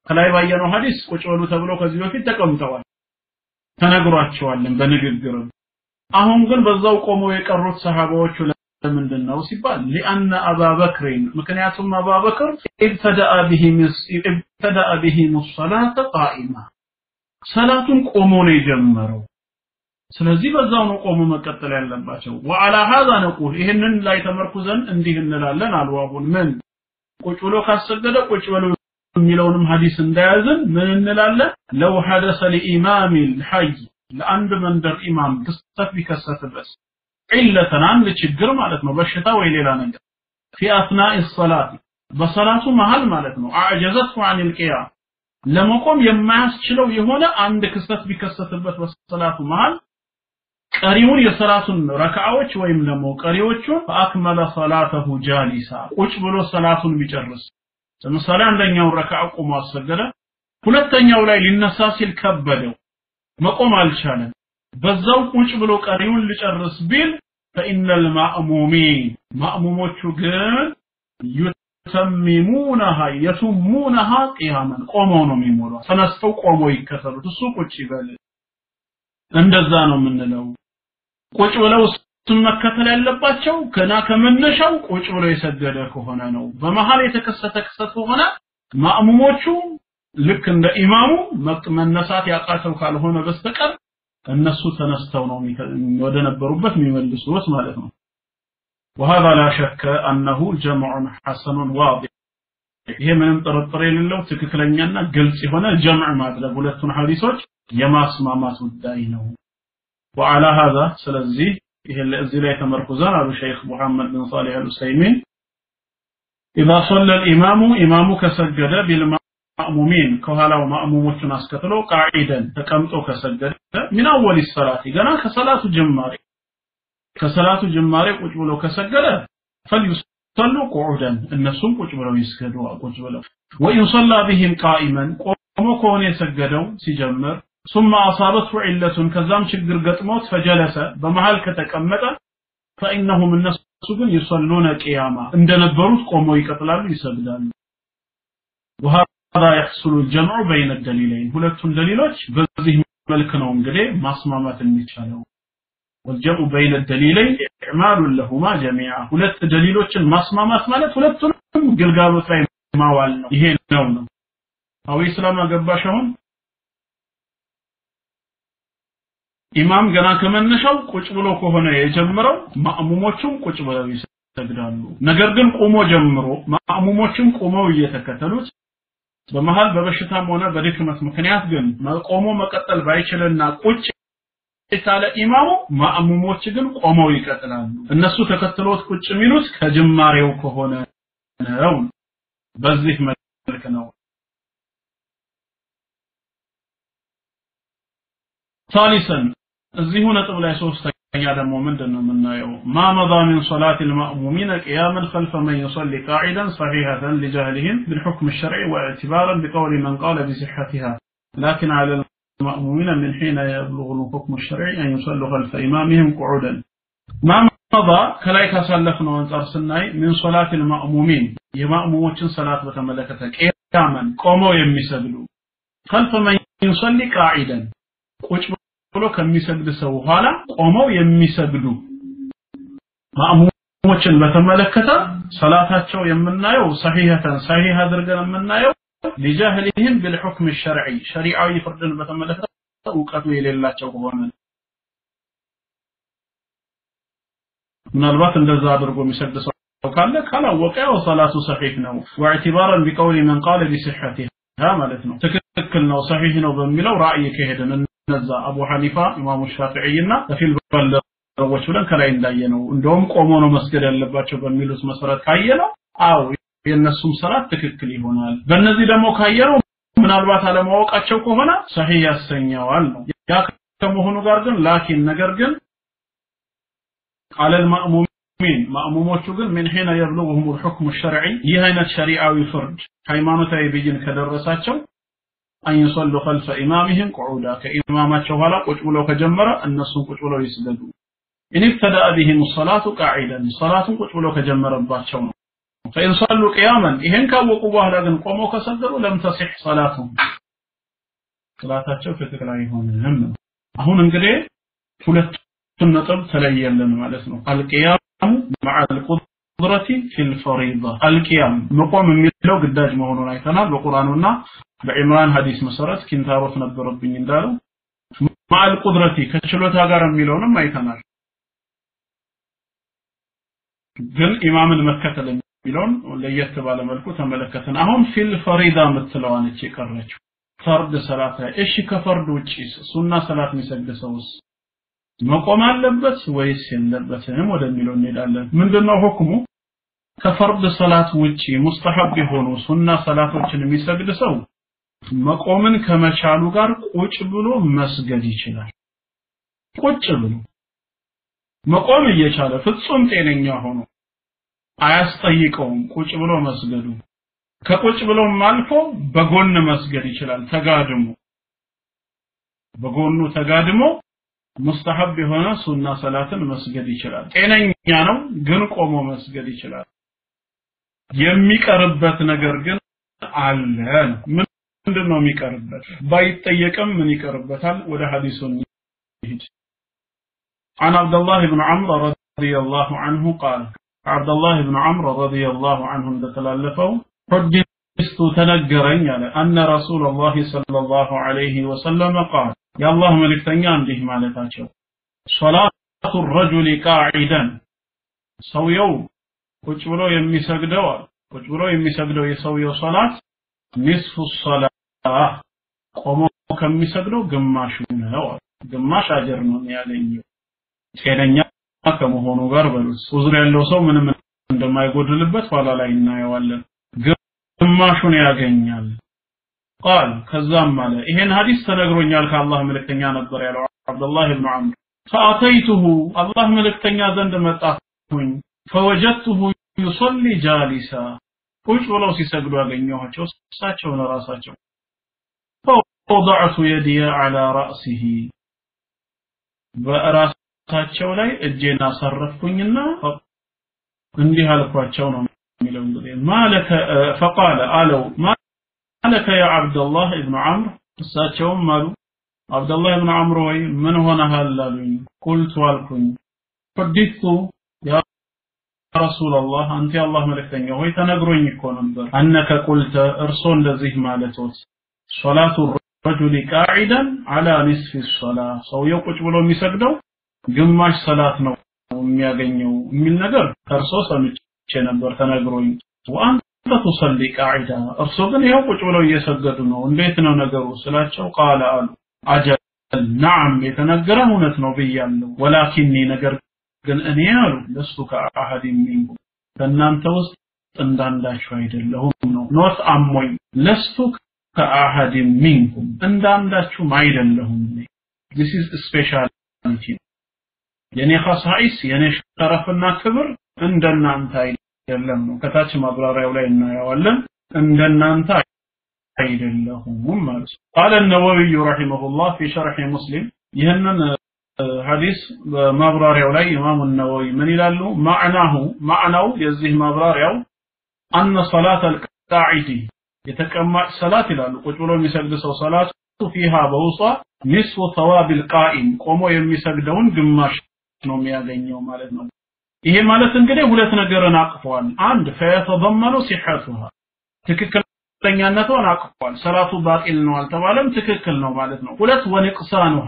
ከላይ ባየነው ሐዲስ ቁጭ በሉ ተብሎ ከዚህ በፊት ተቀምጠዋል። ተነግሯቸዋልን በንግግርም አሁን ግን በዛው ቆመው የቀሩት ሰሃባዎቹ ለምንድን ነው ሲባል ሊአነ አባበክሪን ምክንያቱም አባበክር ኢብተደአ ቢሂም ኢብተደአ ቢሂም ሰላተ ቃኢማ። ሰላቱን ቆሞ ነው የጀመረው። ስለዚህ በዛው ነው ቆሞ መቀጠል ያለባቸው። ወዓላ ሀዛ ነቁል ይህንን ላይ ተመርኩዘን እንዲህ እንላለን አሁን ምን? ቁጭ ብሎ ካሰገደ ቁጭ ብሎ የሚለውንም ሐዲስ እንዳያዝን ምን እንላለን? ለው ሐደሰ ሊኢማም ልሐይ ለአንድ መንደር ኢማም ክስተት ቢከሰትበት ዒለተን አንድ ችግር ማለት ነው በሽታ ወይ ሌላ ነገር። ፊ አትናኢ ሰላት በሰላቱ መሃል ማለት ነው። አዕጀዘቱ አን ልቅያም ለመቆም የማያስችለው የሆነ አንድ ክስተት ቢከሰትበት በሰላቱ መሃል። ቀሪውን የሰላቱን ረክዓዎች ወይም ደግሞ ቀሪዎቹን ፈአክመለ ሰላተሁ ጃሊሳ ቁጭ ብሎ ሰላቱን ቢጨርስ ለምሳሌ አንደኛውን ረክዓ ቆሞ አሰገደ ሁለተኛው ላይ ሊነሳ ሲል ከበደው መቆም አልቻለም። በዛው ቁጭ ብሎ ቀሪውን ልጨርስ ቢል ፈኢነ ልማእሙሚን ማእሙሞቹ ግን ዩተሚሙነሃ የቱሙነሃ ቅያመን ቆመው ነው የሚሞሏ ተነስተው ቆመው ይከተሉት። እሱ ቁጭ ይበል። እንደዛ ነው የምንለው። ቁጭ ብለው እሱን መከተል ያለባቸው ገና ከመነሻው ቁጭ ብሎ የሰገደ ከሆነ ነው በመሃል የተከሰተ ክስተት ከሆነ ማእሙሞቹ ልክ እንደ ኢማሙ መነሳት ያቃተው ካልሆነ በስተቀር እነሱ ተነስተው ነው ወደ ነበሩበት የሚመልሱት ማለት ነው وهذا لا شك أنه جمع حسن واضح ይሄ ምንም ጥርጥር የሌለው ትክክለኛና ግልጽ የሆነ ጀምዕ ማድረግ ሁለቱን ሐዲሶች የማስማማት ጉዳይ ነው وعلى هذا ስለዚህ اللي الزليخة مركزان على الشيخ محمد بن صالح الأسيمين. إذا صلى الإمام إمامك سجد بالمأمومين. كهلا ومأمومك ناسكتلو قاعدا. تكمتو كسجد. من أول الصلاة. قنا كصلاة جماري. كصلاة جماري قجبلو كسجد. فليصلوا قعدا النسوم قجبلو يسكدوا قجبلو وإن صلى بهم قائما. قوموا كون يسجدوا سجمر. ثم أصابته علة ከዛም ችግር ገጥሞት فجلس በመሃል ከተቀመጠ فإنهم እነሱ ግን يصلون قياما እንደነበሩት ቆመው ይቀጥላሉ ይሰግዳሉ وهذا يحصل الجمع بين الدليلين ሁለቱን ደሊሎች በዚህ መልክ ነው እንግዲህ ማስማማት የሚቻለው والجمع بين الدليلين إعمال لهما جميعا ሁለት ደሊሎችን ማስማማት ማለት ሁለቱንም ግልጋሎት ላይ ማዋል ነው ይሄ ነው ነው አው ኢስላም አገባሽ አሁን ኢማም ገና ከመነሻው ቁጭ ብሎ ከሆነ የጀመረው ማእሙሞቹም ቁጭ ብለው ይሰግዳሉ። ነገር ግን ቆሞ ጀምሮ ማእሙሞችም ቆመው እየተከተሉት በመሃል በበሽታም ሆነ በድክመት ምክንያት ግን ቆሞ መቀጠል ባይችልና ቁጭ ካለ ኢማሙ ማእሙሞች ግን ቆመው ይቀጥላሉ። እነሱ ተከትሎት ቁጭ የሚሉት ከጅማሬው ከሆነ ነው። በዚህ መልክ ነው ثالثا እዚህ ነጥብ ላይ ሶስተኛ ደግሞ ምንድን ነው የምናየው ማ መዛ ሚን ሰላት ልማእሙሚን ቅያመን ከልፈ መን ዩሰሊ ቃዒደን ሰሒሐተን ሊጃህልህም ብልሑክም ሸርዒ ወእዕትባረን ቢቀውሊ መን ቃለ ቢሲሐትሃ ላኪን አለ المأمومين من حين يبلغ الحكم الشرعي أن يصلوا خلف إمامهم قعودا ما مضى كلايك سلفنا وانصار سناي من صلاة المأمومين የማእሙሞችን ሰላት በተመለከተ ቄያመን ቆመው የሚሰግዱ ከልፈ መን ዩሰሊ ቃዒደን ቁጭ ብሎ ከሚሰግድ ሰው ኋላ ቆመው የሚሰግዱ ማእሙሞችን በተመለከተ ሰላታቸው የምናየው ሰሒሐተን ሰሒህ አድርገን የምናየው ሊጃህሊህም ቢልሑክም ሸርዒ ሸሪዓዊ ፍርድን በተመለከተ እውቀቱ የሌላቸው ከሆነ ምናልባት እንደዛ አድርጎ የሚሰግድ ሰው ካለ ካላወቀ ያው ሰላቱ ሰሒህ ነው። ወዕቲባረን ቢቀውሊ መን ቃለ ቢስሐቲሃ ማለት ነው። ትክክል ነው ሰሒህ ነው በሚለው ራእይ ከሄድን እነዛ አቡ ሐኒፋ ኢማሙ ሻፊዒና ከፊል ባልደረቦች ብለን ከላይ እንዳየ ነው እንደውም ቆሞ ነው መስገድ ያለባቸው በሚሉት መሰረት ካየ ነው አው የእነሱም ሰላት ትክክል ይሆናል። በእነዚህ ደግሞ ካየነው ምናልባት አለማወቃቸው ከሆነ ሰሒህ ያሰኘዋል ነው። ያ ከመሆኑ ጋር ግን ላኪን ነገር ግን አለል ማእሙሚን ማእሙሞቹ ግን ምን ሒነ የብሉግሁም ልሑክሙ ሸርዒ ይህ አይነት ሸሪዓዊ ፍርድ ሃይማኖታዊ ብይን ከደረሳቸው አን ይሰሉ ከልፈ ኢማሚህም ቁዑዳ ከኢማማቸው ኋላ ቁጭ ብለው ከጀመረ እነሱን ቁጭ ብለው ይስገዱ إن ابتدأ بهم الصلاة قاعدا ሰላቱን ቁጭ ብለው ከጀመረባቸው ነው فإن صلوا قياما ይሄን ካወቁ በኋላ ግን ቆመው ከሰገዱ لم تصح صلاتهم ሰላታቸው ትክክል አይሆንም ነው አሁን እንግዲህ ሁለቱን ነጥብ ተለየልን ማለት ነው። القيام مع القدرة في الفريضة القيام መቆም የሚለው ግዳጅ መሆኑን አይተናል በቁርአኑና በኢምራን ሐዲስ መሰረት ኪንታሮት ነበረብኝ እንዳለው መዓ አልቁድረቲ ከችሎታ ጋር የሚለውንም አይተናል። ግን ኢማምን መከተል የሚለውን ለየት ባለ መልኩ ተመለከትን። አሁን ፊል ፈሪዳ የምትለዋን እቺ ፈርድ ሰላት እሺ ከፈርድ ውጪ ሱና ሰላት የሚሰግድ ሰውስ መቆም አለበት ወይስ የለበትም ወደሚለው እንሄዳለን። ምንድነው ሁክሙ? ከፈርድ ሰላት ውጪ ሙስተሐብ የሆኑ ሱና ሰላቶችን የሚሰግድ ሰው መቆምን ከመቻሉ ጋር ቁጭ ብሎ መስገድ ይችላል። ቁጭ ብሎ መቆም እየቻለ ፍጹም ጤነኛ ሆኖ አያስጠይቀውም። ቁጭ ብሎ መስገዱ ከቁጭ ብሎም አልፎ በጎን መስገድ ይችላል። ተጋድሞ በጎኑ ተጋድሞ ሙስተሐብ የሆነ ሱና ሰላትን መስገድ ይችላል። ጤነኛ ነው ግን ቆሞ መስገድ ይችላል። የሚቀርበት ነገር ግን አለ ምንድን ነው የሚቀርበት? ባይጠየቅም ምን ይቀርበታል? ወደ ሐዲሱ እንሂድ። عن عبد الله بن عمر رضي الله عنه قال عبد الله بن عمر رضي الله عنه እንደተላለፈው حدثت تنجرين يعني أن رسول الله صلى الله عليه وسلم قال يا الله ملك تنيان به مالتاتشو صلاة الرجل قاعدا سو ሰውየው ቁጭ ብሎ የሚሰግደው ቁጭ ብሎ የሚሰግደው የሰውየው صلاة نصف الصلاة ቆሞ ከሚሰግደው ግማሹ ነው ግማሽ አጀር ነው ያገኘው። ጤነኛ ከመሆኑ ጋር በሉት። ዑዝር ያለው ሰው ምንም እንደማይጎድልበት ኋላ ላይ እናየዋለን። ግማሹን ያገኛል። ቃል ከዛም አለ ይሄን ሐዲስ ተነግሮኛል ከአላህ መልእክተኛ ነበር ያለው አብዱላህ ብን ዐምር ፈአተይቱሁ አላህ መልእክተኛ ዘንድ መጣሁኝ። ፈወጀድቱሁ ዩሰሊ ጃሊሳ ቁጭ ብለው ሲሰግዱ ያገኘኋቸው እሳቸውን ራሳቸው ፈወضعቱ የዲየ ዐላ ረእሲሂ በራሳቸው ላይ እጄን አሳረፍኩኝና እንዲህ አልኳቸው ነው የሚለው እንግዲህ። ማለከ ፈቃለ አለው። ማለከ ያ አብደላህ ኢብኑ ዐምር እሳቸውም አሉ። አብደላህ ኢብኑ ዐምር ወይ ምን ሆነሃል አሉኝ። ቁልቱ አልኩኝ። ፈዲቱ ያ ረሱላላህ አንተ የአላህ መልእክተኛ ሆይ ተነግሮኝ እኮ ነበር። አነከ ቁልተ እርሶ እንደዚህ ማለቶት ሶላቱ ረጁሊ ቃዒደን አላ ኒስፊ ሶላ። ሰውየው ቁጭ ብሎ የሚሰግደው ግማሽ ሰላት ነው የሚያገኘው የሚል ነገር ከእርሶ ሰምቼ ነበር ተነግሮኝ። ወአንተ ቱሰሊ ቃዒዳ እርሶ ግን ይኸው ቁጭ ብለው እየሰገዱ ነው። እንዴት ነው ነገሩ? ስላቸው ቃለ አሉ። አጀል ነዓም የተነገረ እውነት ነው ብያለሁ። ወላኪኒ ነገር ግን እኔ አሉ ለሱ ከአሐድ ሚንኩም ከእናንተ ውስጥ እንዳንዳችሁ አይደለሁም ነው። ኖት አሞኝ ለስቱ ከአሐድ ሚንኩም እንዳንዳችሁም አይደለሁም this is speciality የኔ ኸሳኢስ የኔ ሸረፍና ክብር እንደናንተ አይደለም ነው ከታች ማብራሪያው ላይ እናየዋለን እንደናንተ አይደለሁም ማለት ነው قال النووي رحمه الله في شرح مسلم ይህንን ሐዲስ በማብራሪያው ላይ ኢማሙ ነወዊ ምን ይላሉ ማዕናሁ ማዕናው የዚህ ማብራሪያው አነ ሰላት አልቃዒዲ የተቀማጭ ሰላት ይላሉ ቁጭ ብሎ የሚሰግድ ሰው ሰላቱ ፊሃ በውሷ ኒስፉ ሰዋቢል ቃኢም ቆሞ የሚሰግደውን ግማሽ ነው የሚያገኘው ማለት ነው። ይሄ ማለት እንግዲህ ሁለት ነገርን አቅፈዋል። አንድ ፈየተضመኑ ሲሐቱሃ ትክክለኛነቷን አቅፏል። ሰላቱ ባጢል ነው አልተባለም፣ ትክክል ነው ማለት ነው። ሁለት ወንቅሳኑሃ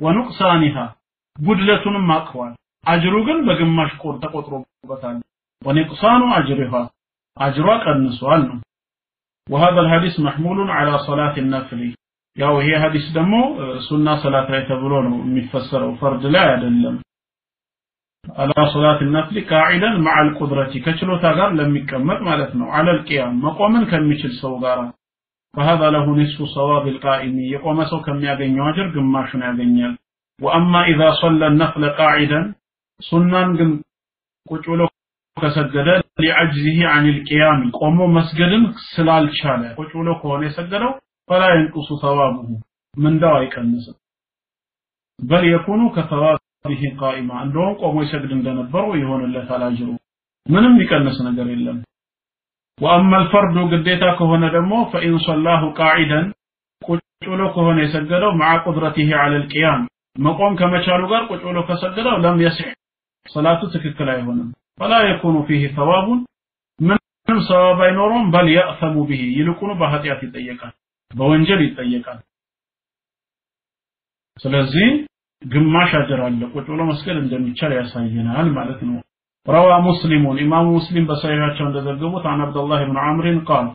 ወኑቅሳኒሃ ጉድለቱንም አቅፏል። አጅሩ ግን በግማሽ ቆር ተቆጥሮበታል። ወንቅሳኑ አጅሪሃ አጅሯ ቀንሷል ነው። وهذا الحديث محمول على صلاة النفل ያው ይሄ ሐዲስ ደግሞ ሱና ሰላት ላይ ተብሎ ነው የሚፈሰረው ፈርድ ላይ አይደለም አላ ሶላት ነፍሊ ቃዒደን መዓል ቁድረቲ ከችሎታ ጋር ለሚቀመጥ ማለት ነው አለል ቂያም መቆምን ከሚችል ሰው ጋር فهذا له نصف صواب القائم የቆመ ሰው ከሚያገኘው አጅር ግማሹን ያገኛል وأما إذا صلى النفل قاعدا ሱናን ግን ቁጭ ብሎ ከሰገደ ሊዐጅዚሂ አን ልቅያም ቆሞ መስገድን ስላልቻለ ቁጭ ብሎ ከሆነ የሰገደው ፈላ የንቁሱ ተዋቡሁ ምንዳው አይቀንስም። በል የኩኑ ከተዋቢሂ ቃኢማ እንደውም ቆሞ ይሰግድ እንደነበረው ይሆንለታል አጅሩ ምንም የሚቀንስ ነገር የለም። ወአማ አልፈርዱ ግዴታ ከሆነ ደግሞ ፈኢን ሰላሁ ቃዒደን ቁጭ ብሎ ከሆነ የሰገደው መዓ ቁድረቲሂ ዐለ ልቅያም መቆም ከመቻሉ ጋር ቁጭ ብሎ ከሰገደው ለም የሲሕ ሰላቱ ትክክል አይሆንም فلا يكون فيه ثواب. من صواب ينورون بل يأثم به. يلقون بهاتي أتي تيكا بوانجل تيكا سلزين جماشة جرال لقوت ولا مسكين عند المتشار يا سيدنا المالتنا روى مسلمون إمام مسلم بسيحة عند ذلقبوت عن عبد الله بن عمر قال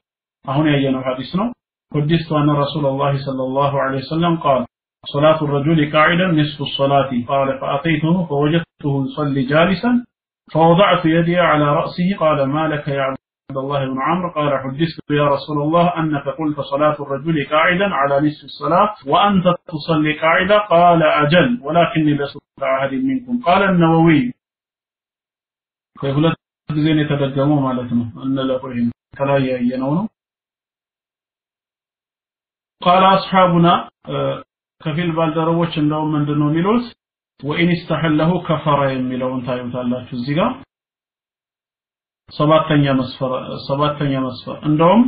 أهون يا جنو حديثنا قدست أن رسول الله صلى الله عليه وسلم قال صلاة الرجل قاعدا نصف الصلاة قال فأتيته فوجدته صلي جالسا فوضعت يدي على رأسه قال ما لك يا عبد الله بن عمرو قال حدثت يا رسول الله أنك قلت صلاة الرجل قاعدا على نصف الصلاة وأنت تصلي قاعدا قال أجل ولكني لست كأحد منكم قال النووي ከሁለት ጊዜ ነው የተደገመው ማለት ነው እንለፈው ይሄን ከላይ ያየነው ነው قال أصحابنا ከፊል ባልደረቦች እንደውም ምንድነው የሚሉት ወኢን ስተሐለሁ ከፈረ የሚለውን ታዩታላችሁ እዚህ ጋር። ሰባተኛ መስፈር ሰባተኛ መስፈር እንደውም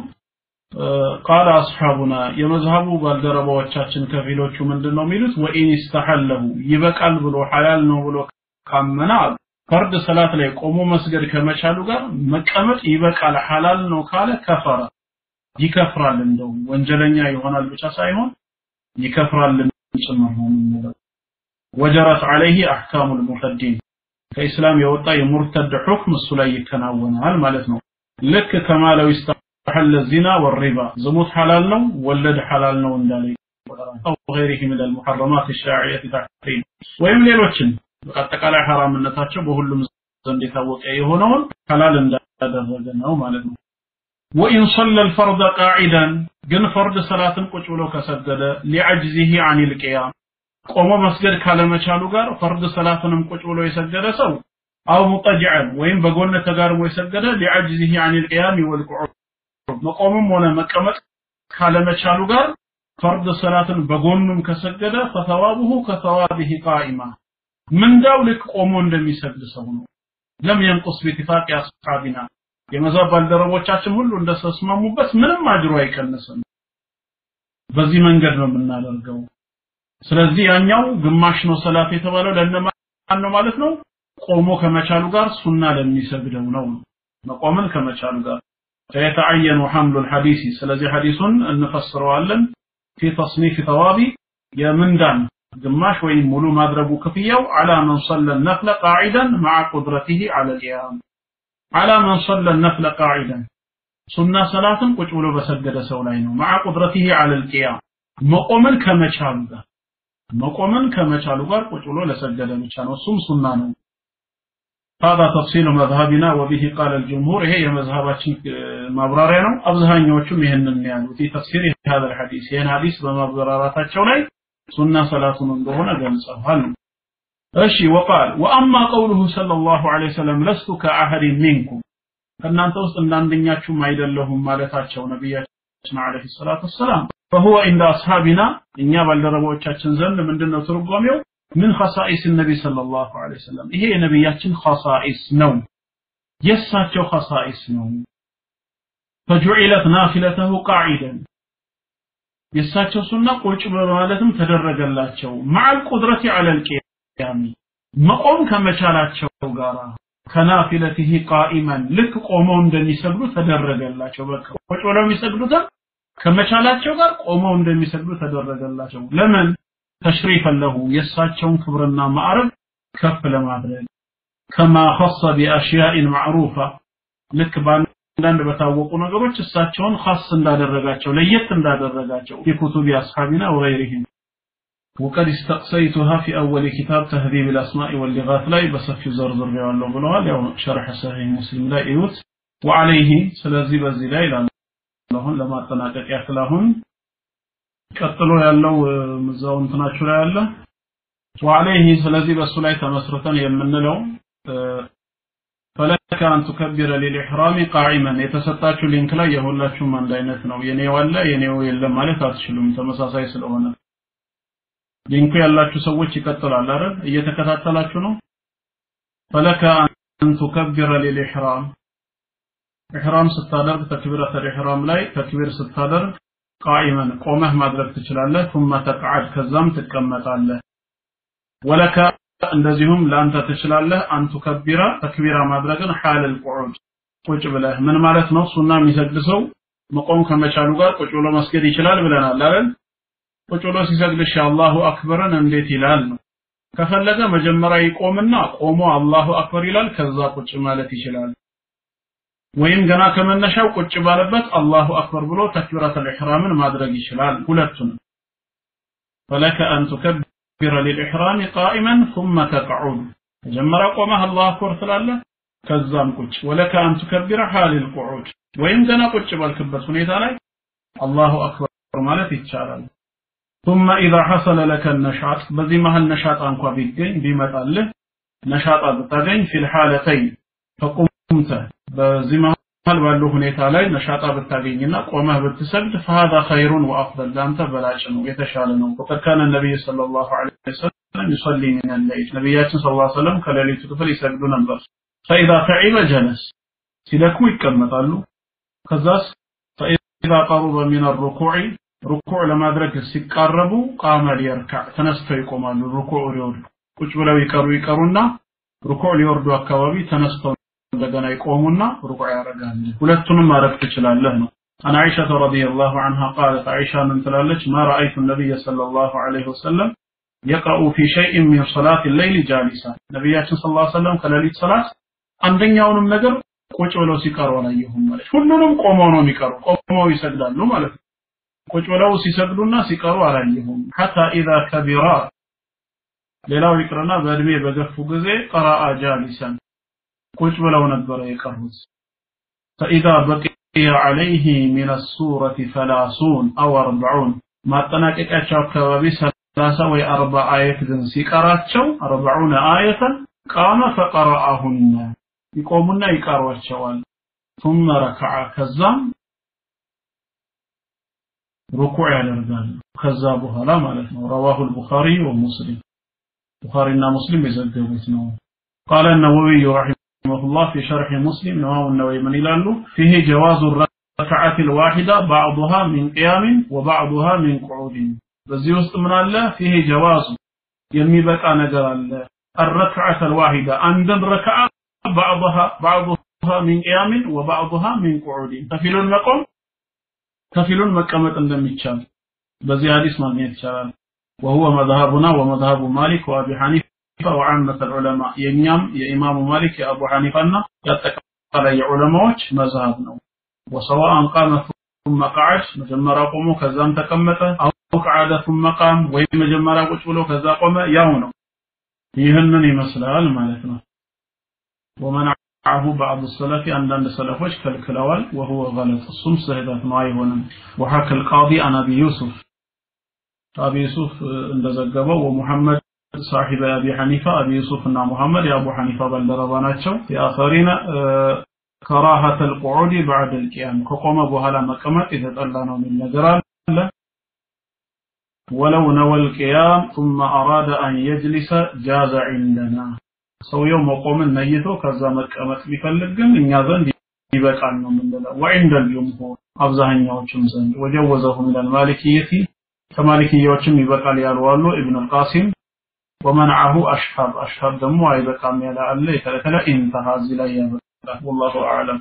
ቃለ አስሐቡና የመዝሃቡ ባልደረባዎቻችን ከፊሎቹ ምንድነው የሚሉት? ወኢን ስተሐለሁ ይበቃል ብሎ ሐላል ነው ብሎ ካመነ አሉ። ፈርድ ሰላት ላይ ቆሞ መስገድ ከመቻሉ ጋር መቀመጥ ይበቃል ሐላል ነው ካለ ከፈረ። ይከፍራል እንደውም ወንጀለኛ ይሆናል ብቻ ሳይሆን ይከፍራል ጭምር ነው ወጀረት عليه احكام المرتدين ከኢስላም የወጣ የሙርተድ ሁክም እሱ ላይ ይከናወናል ማለት ነው ልክ ከማለው استحل الزنا والربا ዝሙት ሐላል ነው ወለድ ሐላል ነው እንዳለ أو غيره من المحرمات الشاعية تحريم ወይም ሌሎችን አጠቃላይ ሐራምነታቸው በሁሉም ዘንድ የታወቀ የሆነውን ሐላል እንዳደረገ ነው ማለት ነው ወኢን صلى الفرض قاعدا ግን ፈርድ ሰላትን ቁጭ ብሎ ከሰገደ ሊዐጅዚሂ عن القيام ቆሞ መስገድ ካለመቻሉ ጋር ፈርድ ሰላትንም ቁጭ ብሎ የሰገደ ሰው አው ሙጠጅዐን ወይም በጎን ተጋርሞ የሰገደ ሊዐጅዚሂ ዐኒል ቂያሚ ወልቁዑድ። መቆምም ሆነ መቀመጥ ካለመቻሉ ጋር ፈርድ ሰላትን በጎኑም ከሰገደ ፈሰዋቡሁ ከሰዋቢሂ ቃኢማ። ምንዳው ልክ ቆሞ እንደሚሰግድ ሰው ነው። ለም የንቁስ ቢትፋቅ አስሓቢና የመዛብ ባልደረቦቻችን ሁሉ እንደተስማሙበት ምንም አጅሮ አይቀንስም። በዚህ መንገድ ነው የምናደርገው። ስለዚህ ያኛው ግማሽ ነው ሰላት የተባለው ለነማን ነው ማለት ነው ቆሞ ከመቻሉ ጋር ሱና ለሚሰግደው ነው መቆምን ከመቻሉ ጋር فيتعين حمل الحديث ስለዚህ ሐዲሱን እንፈስረዋለን في تصنيف ثواب የምንዳን ግማሽ ወይም ሙሉ ማድረጉ ክፍያው على من صلى النفل قاعدا مع قدرته على القيام على من صلى النفل قاعدا ሱና ሰላትን ቁጭ ብሎ በሰገደ ሰው ላይ ነው مع قدرته على القيام መቆምን ከመቻሉ ጋር መቆምን ከመቻሉ ጋር ቁጭ ብሎ ለሰገደ ብቻ ነው እሱም ሱና ነው هذا تفصيل مذهبنا وبه قال الجمهور هي مذهباتين ማብራሪያ ነው አብዛኛዎቹም ይሄንን ያሉት ተፍሲር هذا الحديث ይሄን ሐዲስ በማብራራታቸው ላይ ሱና ሰላቱን እንደሆነ ገልጸዋል እሺ وقال واما قوله صلى الله عليه وسلم لست كأحد منكم ከእናንተ ውስጥ እንዳንደኛችሁም አይደለሁም ማለታቸው ነቢያችን አለይሂ ሰላቱ ወሰላም فهو عند اصحابنا እኛ ባልደረቦቻችን ዘንድ ምንድነው ትርጓሜው ምን خصائص النبي صلى الله عليه وسلم ይሄ የነቢያችን خصائص ነው የሳቸው خصائص ነው فجعلت نافلته قاعدا የእሳቸው ሱና ቁጭ በማለትም ተደረገላቸው ማዕል ቁድረቲ ዐለል ቂያሚ መቆም ከመቻላቸው ጋር ከናፊለቲሂ ቃኢመን ልክ ቆመው እንደሚሰግዱ ተደረገላቸው በቃ ቁጭ ብለው የሚሰግዱትም ከመቻላቸው ጋር ቆመው እንደሚሰግዱ ተደረገላቸው ለምን ተሽሪፈን ለሁ የእሳቸውን ክብርና ማዕረግ ከፍ ለማድረግ ከማ ኸሰ ቢአሽያኢን ማዕሩፋ ልክ በአንዳንድ በታወቁ ነገሮች እሳቸውን ኻስ እንዳደረጋቸው ለየት እንዳደረጋቸው የኩቱቢ አስሓቢና ወገይሪህም وقد استقصيتها في أول كتاب تهذيب الأسماء واللغات لا بسفي زرزر ያለው ብለዋል ያው شرح صحيح مسلم ላይ እዩት وعليه ስለዚህ በዚህ ላይ ይላል አሁን ለማጠናቀቅ ያክል ቀጥሎ ያለው እዛው እንትናችሁ ላይ አለ وعليه ስለዚህ በሱ ላይ ተመስርተን የምንለው فلك أن تكبر للإحرام قائما የተሰጣችሁ link ላይ የሁላችሁም አንድ አይነት ነው። የኔ አለ የኔው የለም ማለት አትችሉም፣ ተመሳሳይ ስለሆነ link ኡ ያላችሁ ሰዎች ይቀጥላል አይደል? እየተከታተላችሁ ነው። فلك أن تكبر للإحرام ኢሕራም ስታደርግ تكبيرة الإحرام ላይ ተክቢር ስታደርግ ቃኢመን ቆመህ ማድረግ ትችላለህ ثم ተቅዓድ ከዛም ትቀመጣለህ። ወለከ እንደዚሁም ለአንተ ትችላለህ አንቱ ከቢራ ተክቢራ ማድረግን ሐለል ቁዑድ ቁጭ ብለህ ምን ማለት ነው? ሱና የሚሰግድ ሰው መቆም ከመቻሉ ጋር ቁጭ ብሎ መስገድ ይችላል ብለናል አይደል? ቁጭ ብሎ ሲሰግድ እሺ አላሁ እንዴት ይላል? ነው ከፈለገ መጀመሪያ ይቆምና ቆሞ አላሁ አክበር ይላል ከዛ ቁጭ ማለት ይችላል። ወይም ገና ከመነሻው ቁጭ ባለበት አላሁ አክበር ብሎ ተክቢረተል ኢሕራምን ማድረግ ይችላል ሁለቱንም ፈለከ አን ቱከቢረ ሊልኢሕራም ቃኢመን ثم ተቅዑድ መጀመሪያ ቆመህ አላሁ አክበር ትላለህ ከዛም ቁጭ ወለከ አን ቱከቢረ ሐል القعود ወይም ገና ቁጭ ባልክበት ሁኔታ ላይ አላሁ አክበር ማለት ይቻላል ثم إذا حصل لك النشاط በዚህ መሃል ነሻጣ እንኳ ቢገኝ ቢመጣልህ ነሻጣ ብታገኝ في الحالتين فقمت በዚህ መሃል ባለው ሁኔታ ላይ ነሻጣ ብታገኝና ቆመህ ብትሰግድ فهذا خير وافضل ለአንተ በላጭ ነው የተሻለ ነው وقد كان النبي صلى الله عليه وسلم يصلي من الليل ነብያችን صلى الله عليه وسلم ከሌሊቱ ክፍል ይሰግዱ ነበር فإذا تعب جلس ሲደክሙ ይቀመጣሉ ከዛስ فإذا قرب من الركوع ሩኩዕ ለማድረግ ሲቃረቡ ቃመ ሊየርካዕ ተነስተው ይቆማሉ ሩኩዕ ሊወርዱ ቁጭ ብለው ይቀሩ ይቀሩና ሩኩዕ ሊወርዱ አካባቢ ተነስተው እንደገና ይቆሙና ሩኩዕ ያደርጋሉ ሁለቱንም ማድረግ ትችላለህ ነው عن عائشة رضي الله عنها قالت عائشة من تلالج ما رأيت النبي صلى الله عليه وسلم يقرأ في شيء من صلاة الليل جالسا نبياتنا صلى الله عليه وسلم ከሌሊት ሰላት አንደኛውንም ነገር ቁጭ ብለው ሲቀሩ አላየሁም ማለት ሁሉንም ቆመው ነው የሚቀሩ ቆመው ይሰግዳሉ ማለት ነው ቁጭ ብለው ሲሰግዱና ሲቀሩ አላየሁም ሐታ ኢዛ ከቢራ ሌላው ይቅርና በእድሜ በገፉ ጊዜ ቀራአ ጃሊሰን ቁጭ ብለው ነበረ የቀሩት ፈኢዛ በቂየ ዐለይህ ሚን ሱረቲ ሰላሱን አው አርበዑን ማጠናቀቂያቸው አካባቢ ሰላሳ ወይ አርባ አየት ግን ሲቀራቸው አርበዑነ አየተን ቃመ ፈቀረአሁነ ይቆሙና ይቀሯቸዋል ثم ركع ከዛም ሩኩዕ ያደርጋሉ ከዛ በኋላ ማለት ነው رواه البخاري ومسلم ቡኻሪና ሙስሊም የዘገቡት ነው قال النووي رحمه الله في شرح مسلم امام النووي من ይላሉ فيه جواز الركعة الواحدة بعضها من قيام وبعضها من قعود በዚህ ውስጥ ምን አለ فيه جواز የሚበቃ ነገር አለ الركعة الواحدة አንድን ረክዓ بعضها بعضها من قيام وبعضها من قعود ከፊሉን መቆም ከፊሉን መቀመጥ እንደሚቻል በዚህ ሐዲስ ማግኘት ይቻላል وهو مذهبنا ومذهب مالك وابي حنيفه وعامه العلماء የኛም የኢማሙ ማሊክ የአቡ ሐኒፋና ያጠቃላይ የዑለማዎች መዝሃብ ነው وسواء قام ثم قعد መጀመሪያ ቆሞ ከዛም ተቀመጠ አው قعد ثم قام ወይ መጀመሪያ ቁጭ ብሎ ከዛ ቆመ ያው ነው ይህንን ይመስላል ማለት ነው ومنعه بعض السلف አንዳንድ ሰለፎች ከልክለዋል وهو غلط እሱም ስህተት ነው አይሆንም وحكى القاضي عن ابي يوسف አቢ ዩሱፍ እንደዘገበው ወሙሐመድ صاحب ابي حنيفه ابي يوسف እና ሙሐመድ የአቡ ሐኒፋ ባልደረባ ናቸው የአኸሪነ كراهه القعود بعد القيام ከቆመ በኋላ መቀመጥ የተጠላ ነው የሚል ነገር አለ ولو نوى القيام ثم اراد ان يجلس جاز عندنا ሰውየው መቆምን ነይቶ ከዛ መቀመጥ ቢፈልግ ግን እኛ ዘንድ ይበቃል ነው የምንለው وعند الجمهور አብዛኛዎችም ዘንድ ወጀወዘሁ ሚነል ማሊኪየቲ ከማሊኪያዎችም ይበቃል ያሉ አሉ ኢብኑ አልቃሲም አሽሃብ ደግሞ አይበቃም ያለ አለ የተለተለ ኢንተሃ እዚህ ላይ ያበቃል። ወላሁ አዕለም።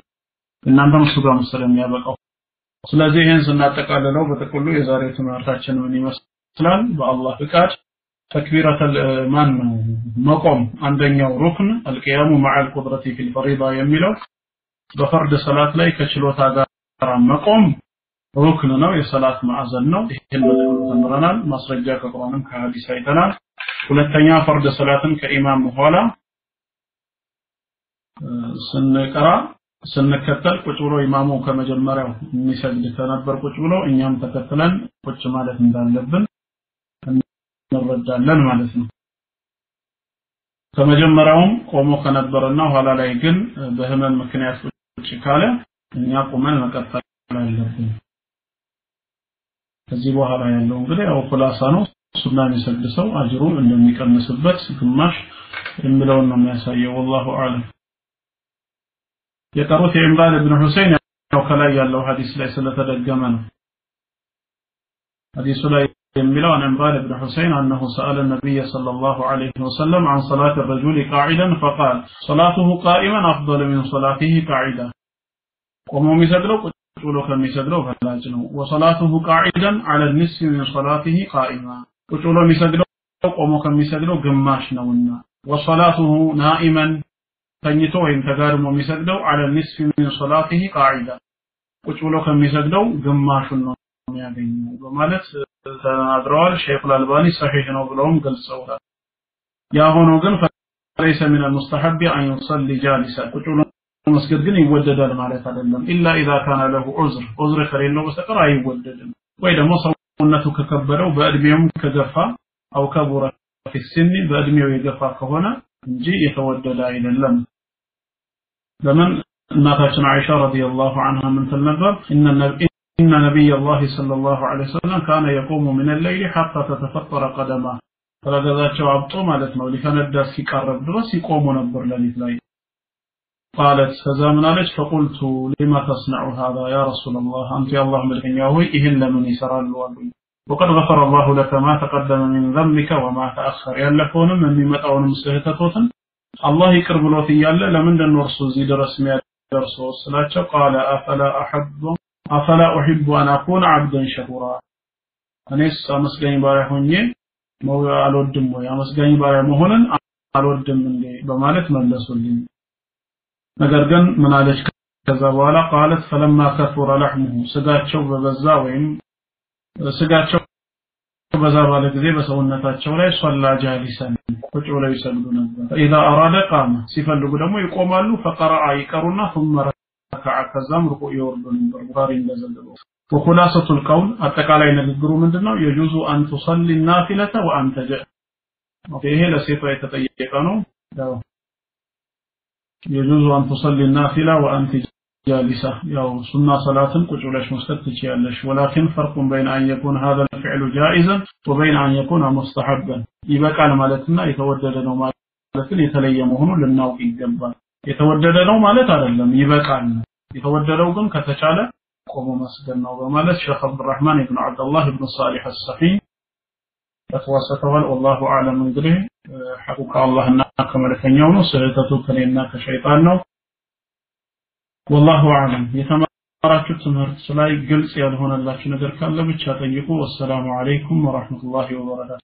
እናንተም እሱ ጋር መሰለ የሚያበቃው ስለዚህ ይህን ስናጠቃልለው በጥቅሉ የዛሬው ትምህርታችን ምን ይመስላል? በአላህ ፍቃድ ተክቢረተል ማን ነው? መቆም። አንደኛው ሩክን አልቂያሙ መዐል ቁድረቲ ፊል ፈሪዳ የሚለው በፈርድ ሰላት ላይ ከችሎታ ጋር መቆም ሩክን ነው የሰላት ማዕዘን ነው። ይህን ተምረናል። ማስረጃ ከቁርአንም ከሐዲስ አይተናል ሁለተኛ ፈርድ ሰላትን ከኢማም በኋላ ስንቀራ ስንከተል ቁጭ ብሎ ኢማሙ ከመጀመሪያው የሚሰግድ ከነበር ቁጭ ብሎ እኛም ተከትለን ቁጭ ማለት እንዳለብን እንረዳለን ማለት ነው። ከመጀመሪያውም ቆሞ ከነበረና ኋላ ላይ ግን በህመም ምክንያት ቁጭ ካለ እኛ ቁመን መቀጠል አለብን። ከዚህ በኋላ ያለው እንግዲህ ያው ነው ሱና የሚሰግድ ሰው አጅሩ እንደሚቀንስበት ግማሽ የሚለውን ነው የሚያሳየው ወላሁ አለም የቀሩት የኢምራን ኢብኑ ሁሰይን ያው ከላይ ያለው ሐዲስ ላይ ስለተደገመ ነው ሐዲሱ ላይ የሚለው عن عمران بن حسين أنه سأل النبي صلى الله عليه وسلم عن صلاة الرجل قاعدا فقال صلاته قائما أفضل من صلاته قاعدا ቆሞ የሚሰግደው ቁጭ ብሎ ከሚሰግደው በላጭ ነው ወሰላቱሁ ቃዒደን ዐለ ንስፍ ሚን ሰላቲሂ ቃኢማ ቁጭ ብሎ የሚሰግደው ቆሞ ከሚሰግደው ግማሽ ነውና وصلاته نائما ተኝቶ ወይም ተጋድሞ የሚሰግደው على النصف من صلاته قاعدا ቁጭ ብሎ ከሚሰግደው ግማሹን ነው የሚያገኘው በማለት ተናግረዋል ሼክ አልባኒ ሰሒህ ነው ብለውም ገልጸውታል ያ ሆኖ ግን فليس من المستحب أن يصلي جالسا ቁጭ ብሎ መስገድ ግን ይወደዳል ማለት አይደለም إلا إذا كان له عذر ዑዝር ከሌለው በስተቀር አይወደድም ወይ ደግሞ ሰውነቱ ከከበደው በእድሜውም ከገፋ አው ከቡረ ፊሲኒ በእድሜው የገፋ ከሆነ እንጂ የተወደደ አይደለም ለምን እናታችን አይሻ ረዲየላሁ ዐንሃ ምን ትል ነበር إن نبي الله صلى الله عليه وسلم كان يقوم من الليل حتى تتفطر قدمه ፈለገዛቸው አብጦ ማለት ነው ሊፈነዳ ሲቃረብ ድረስ ይቆሙ ነበር ለሊት ላይ قالت فزامنا لك فقلت لما تصنع هذا يا رسول الله؟ أنت يا الله ملحن ياوي إهن من يسرى الوالي وقد غفر الله لك ما تقدم من ذنبك وما تأخر. يلا كون من ممتعون مستهتتوتا الله يقرب في يلا لمن دن ورسو زيد رسمي درسو سلاچ قال أفلا أحب أفلا أحب أن أكون عبدا شكورا. እኔስ አመስጋኝ ባሪያ ሆኜ አልወድም ወይ አመስጋኝ بارحوني መሆንን الدم እንዴ من لسولين ነገር ግን ምን አለች ከዛ በኋላ ቃለት ፈለማ ከፉረ ለሕሙሁ ስጋቸው በበዛ ወይም ስጋቸው በዛ ባለ ጊዜ በሰውነታቸው ላይ ሶላ ጃሊሰን ቁጭ ብለው ይሰግዱ ነበር ፈኢዛ አራደ ቃመ ሲፈልጉ ደግሞ ይቆማሉ ፈቀረአ ይቀሩና ثم ረከዐ ከዛም ርኩዕ ይወርዱ ነበር ቡኻሪ እንደዘገበው وخلاصة القول አጠቃላይ ንግግሩ ምንድነው የጁዙ አን ቱሰሊ ናፊለተ ወአንተ ጀ ይሄ ለሴቷ የተጠየቀ ነው يجوز أن تصلي نافلة وأنت جالسة ያው ሱና ሰላትን ቁጭ ብለሽ መስገድ ትችያለሽ። ولكن فرق بين أن يكون هذا الفعل جائزا وبين أن مستحبا። ይበቃል ማለትና የተወደደ ነው ማለትን የተለየ መሆኑ ልናውቅ ይገባል። የተወደደ ነው ማለት አይደለም ይበቃል። ነው የተወደደው ግን ከተቻለ ቆሞ መስገድ ነው በማለት ሼክ አብዱራህማን ኢብኑ አብደላህ ኢብኑ ሳሊህ አሰፊ ተወሰተዋል ወላሁ አዕለም። እንግዲህ ሐቁ ከአላህና ከመልእክተኛው ነው። ስህተቱ ከኔና ከሸይጣን ነው። ወላሁ አዕለም። የተማራችሁ ትምህርት ላይ ግልጽ ያልሆነላችሁ ነገር ካለ ብቻ ጠይቁ። ወሰላሙ አለይኩም ወራህመቱላሂ ወበረካቱ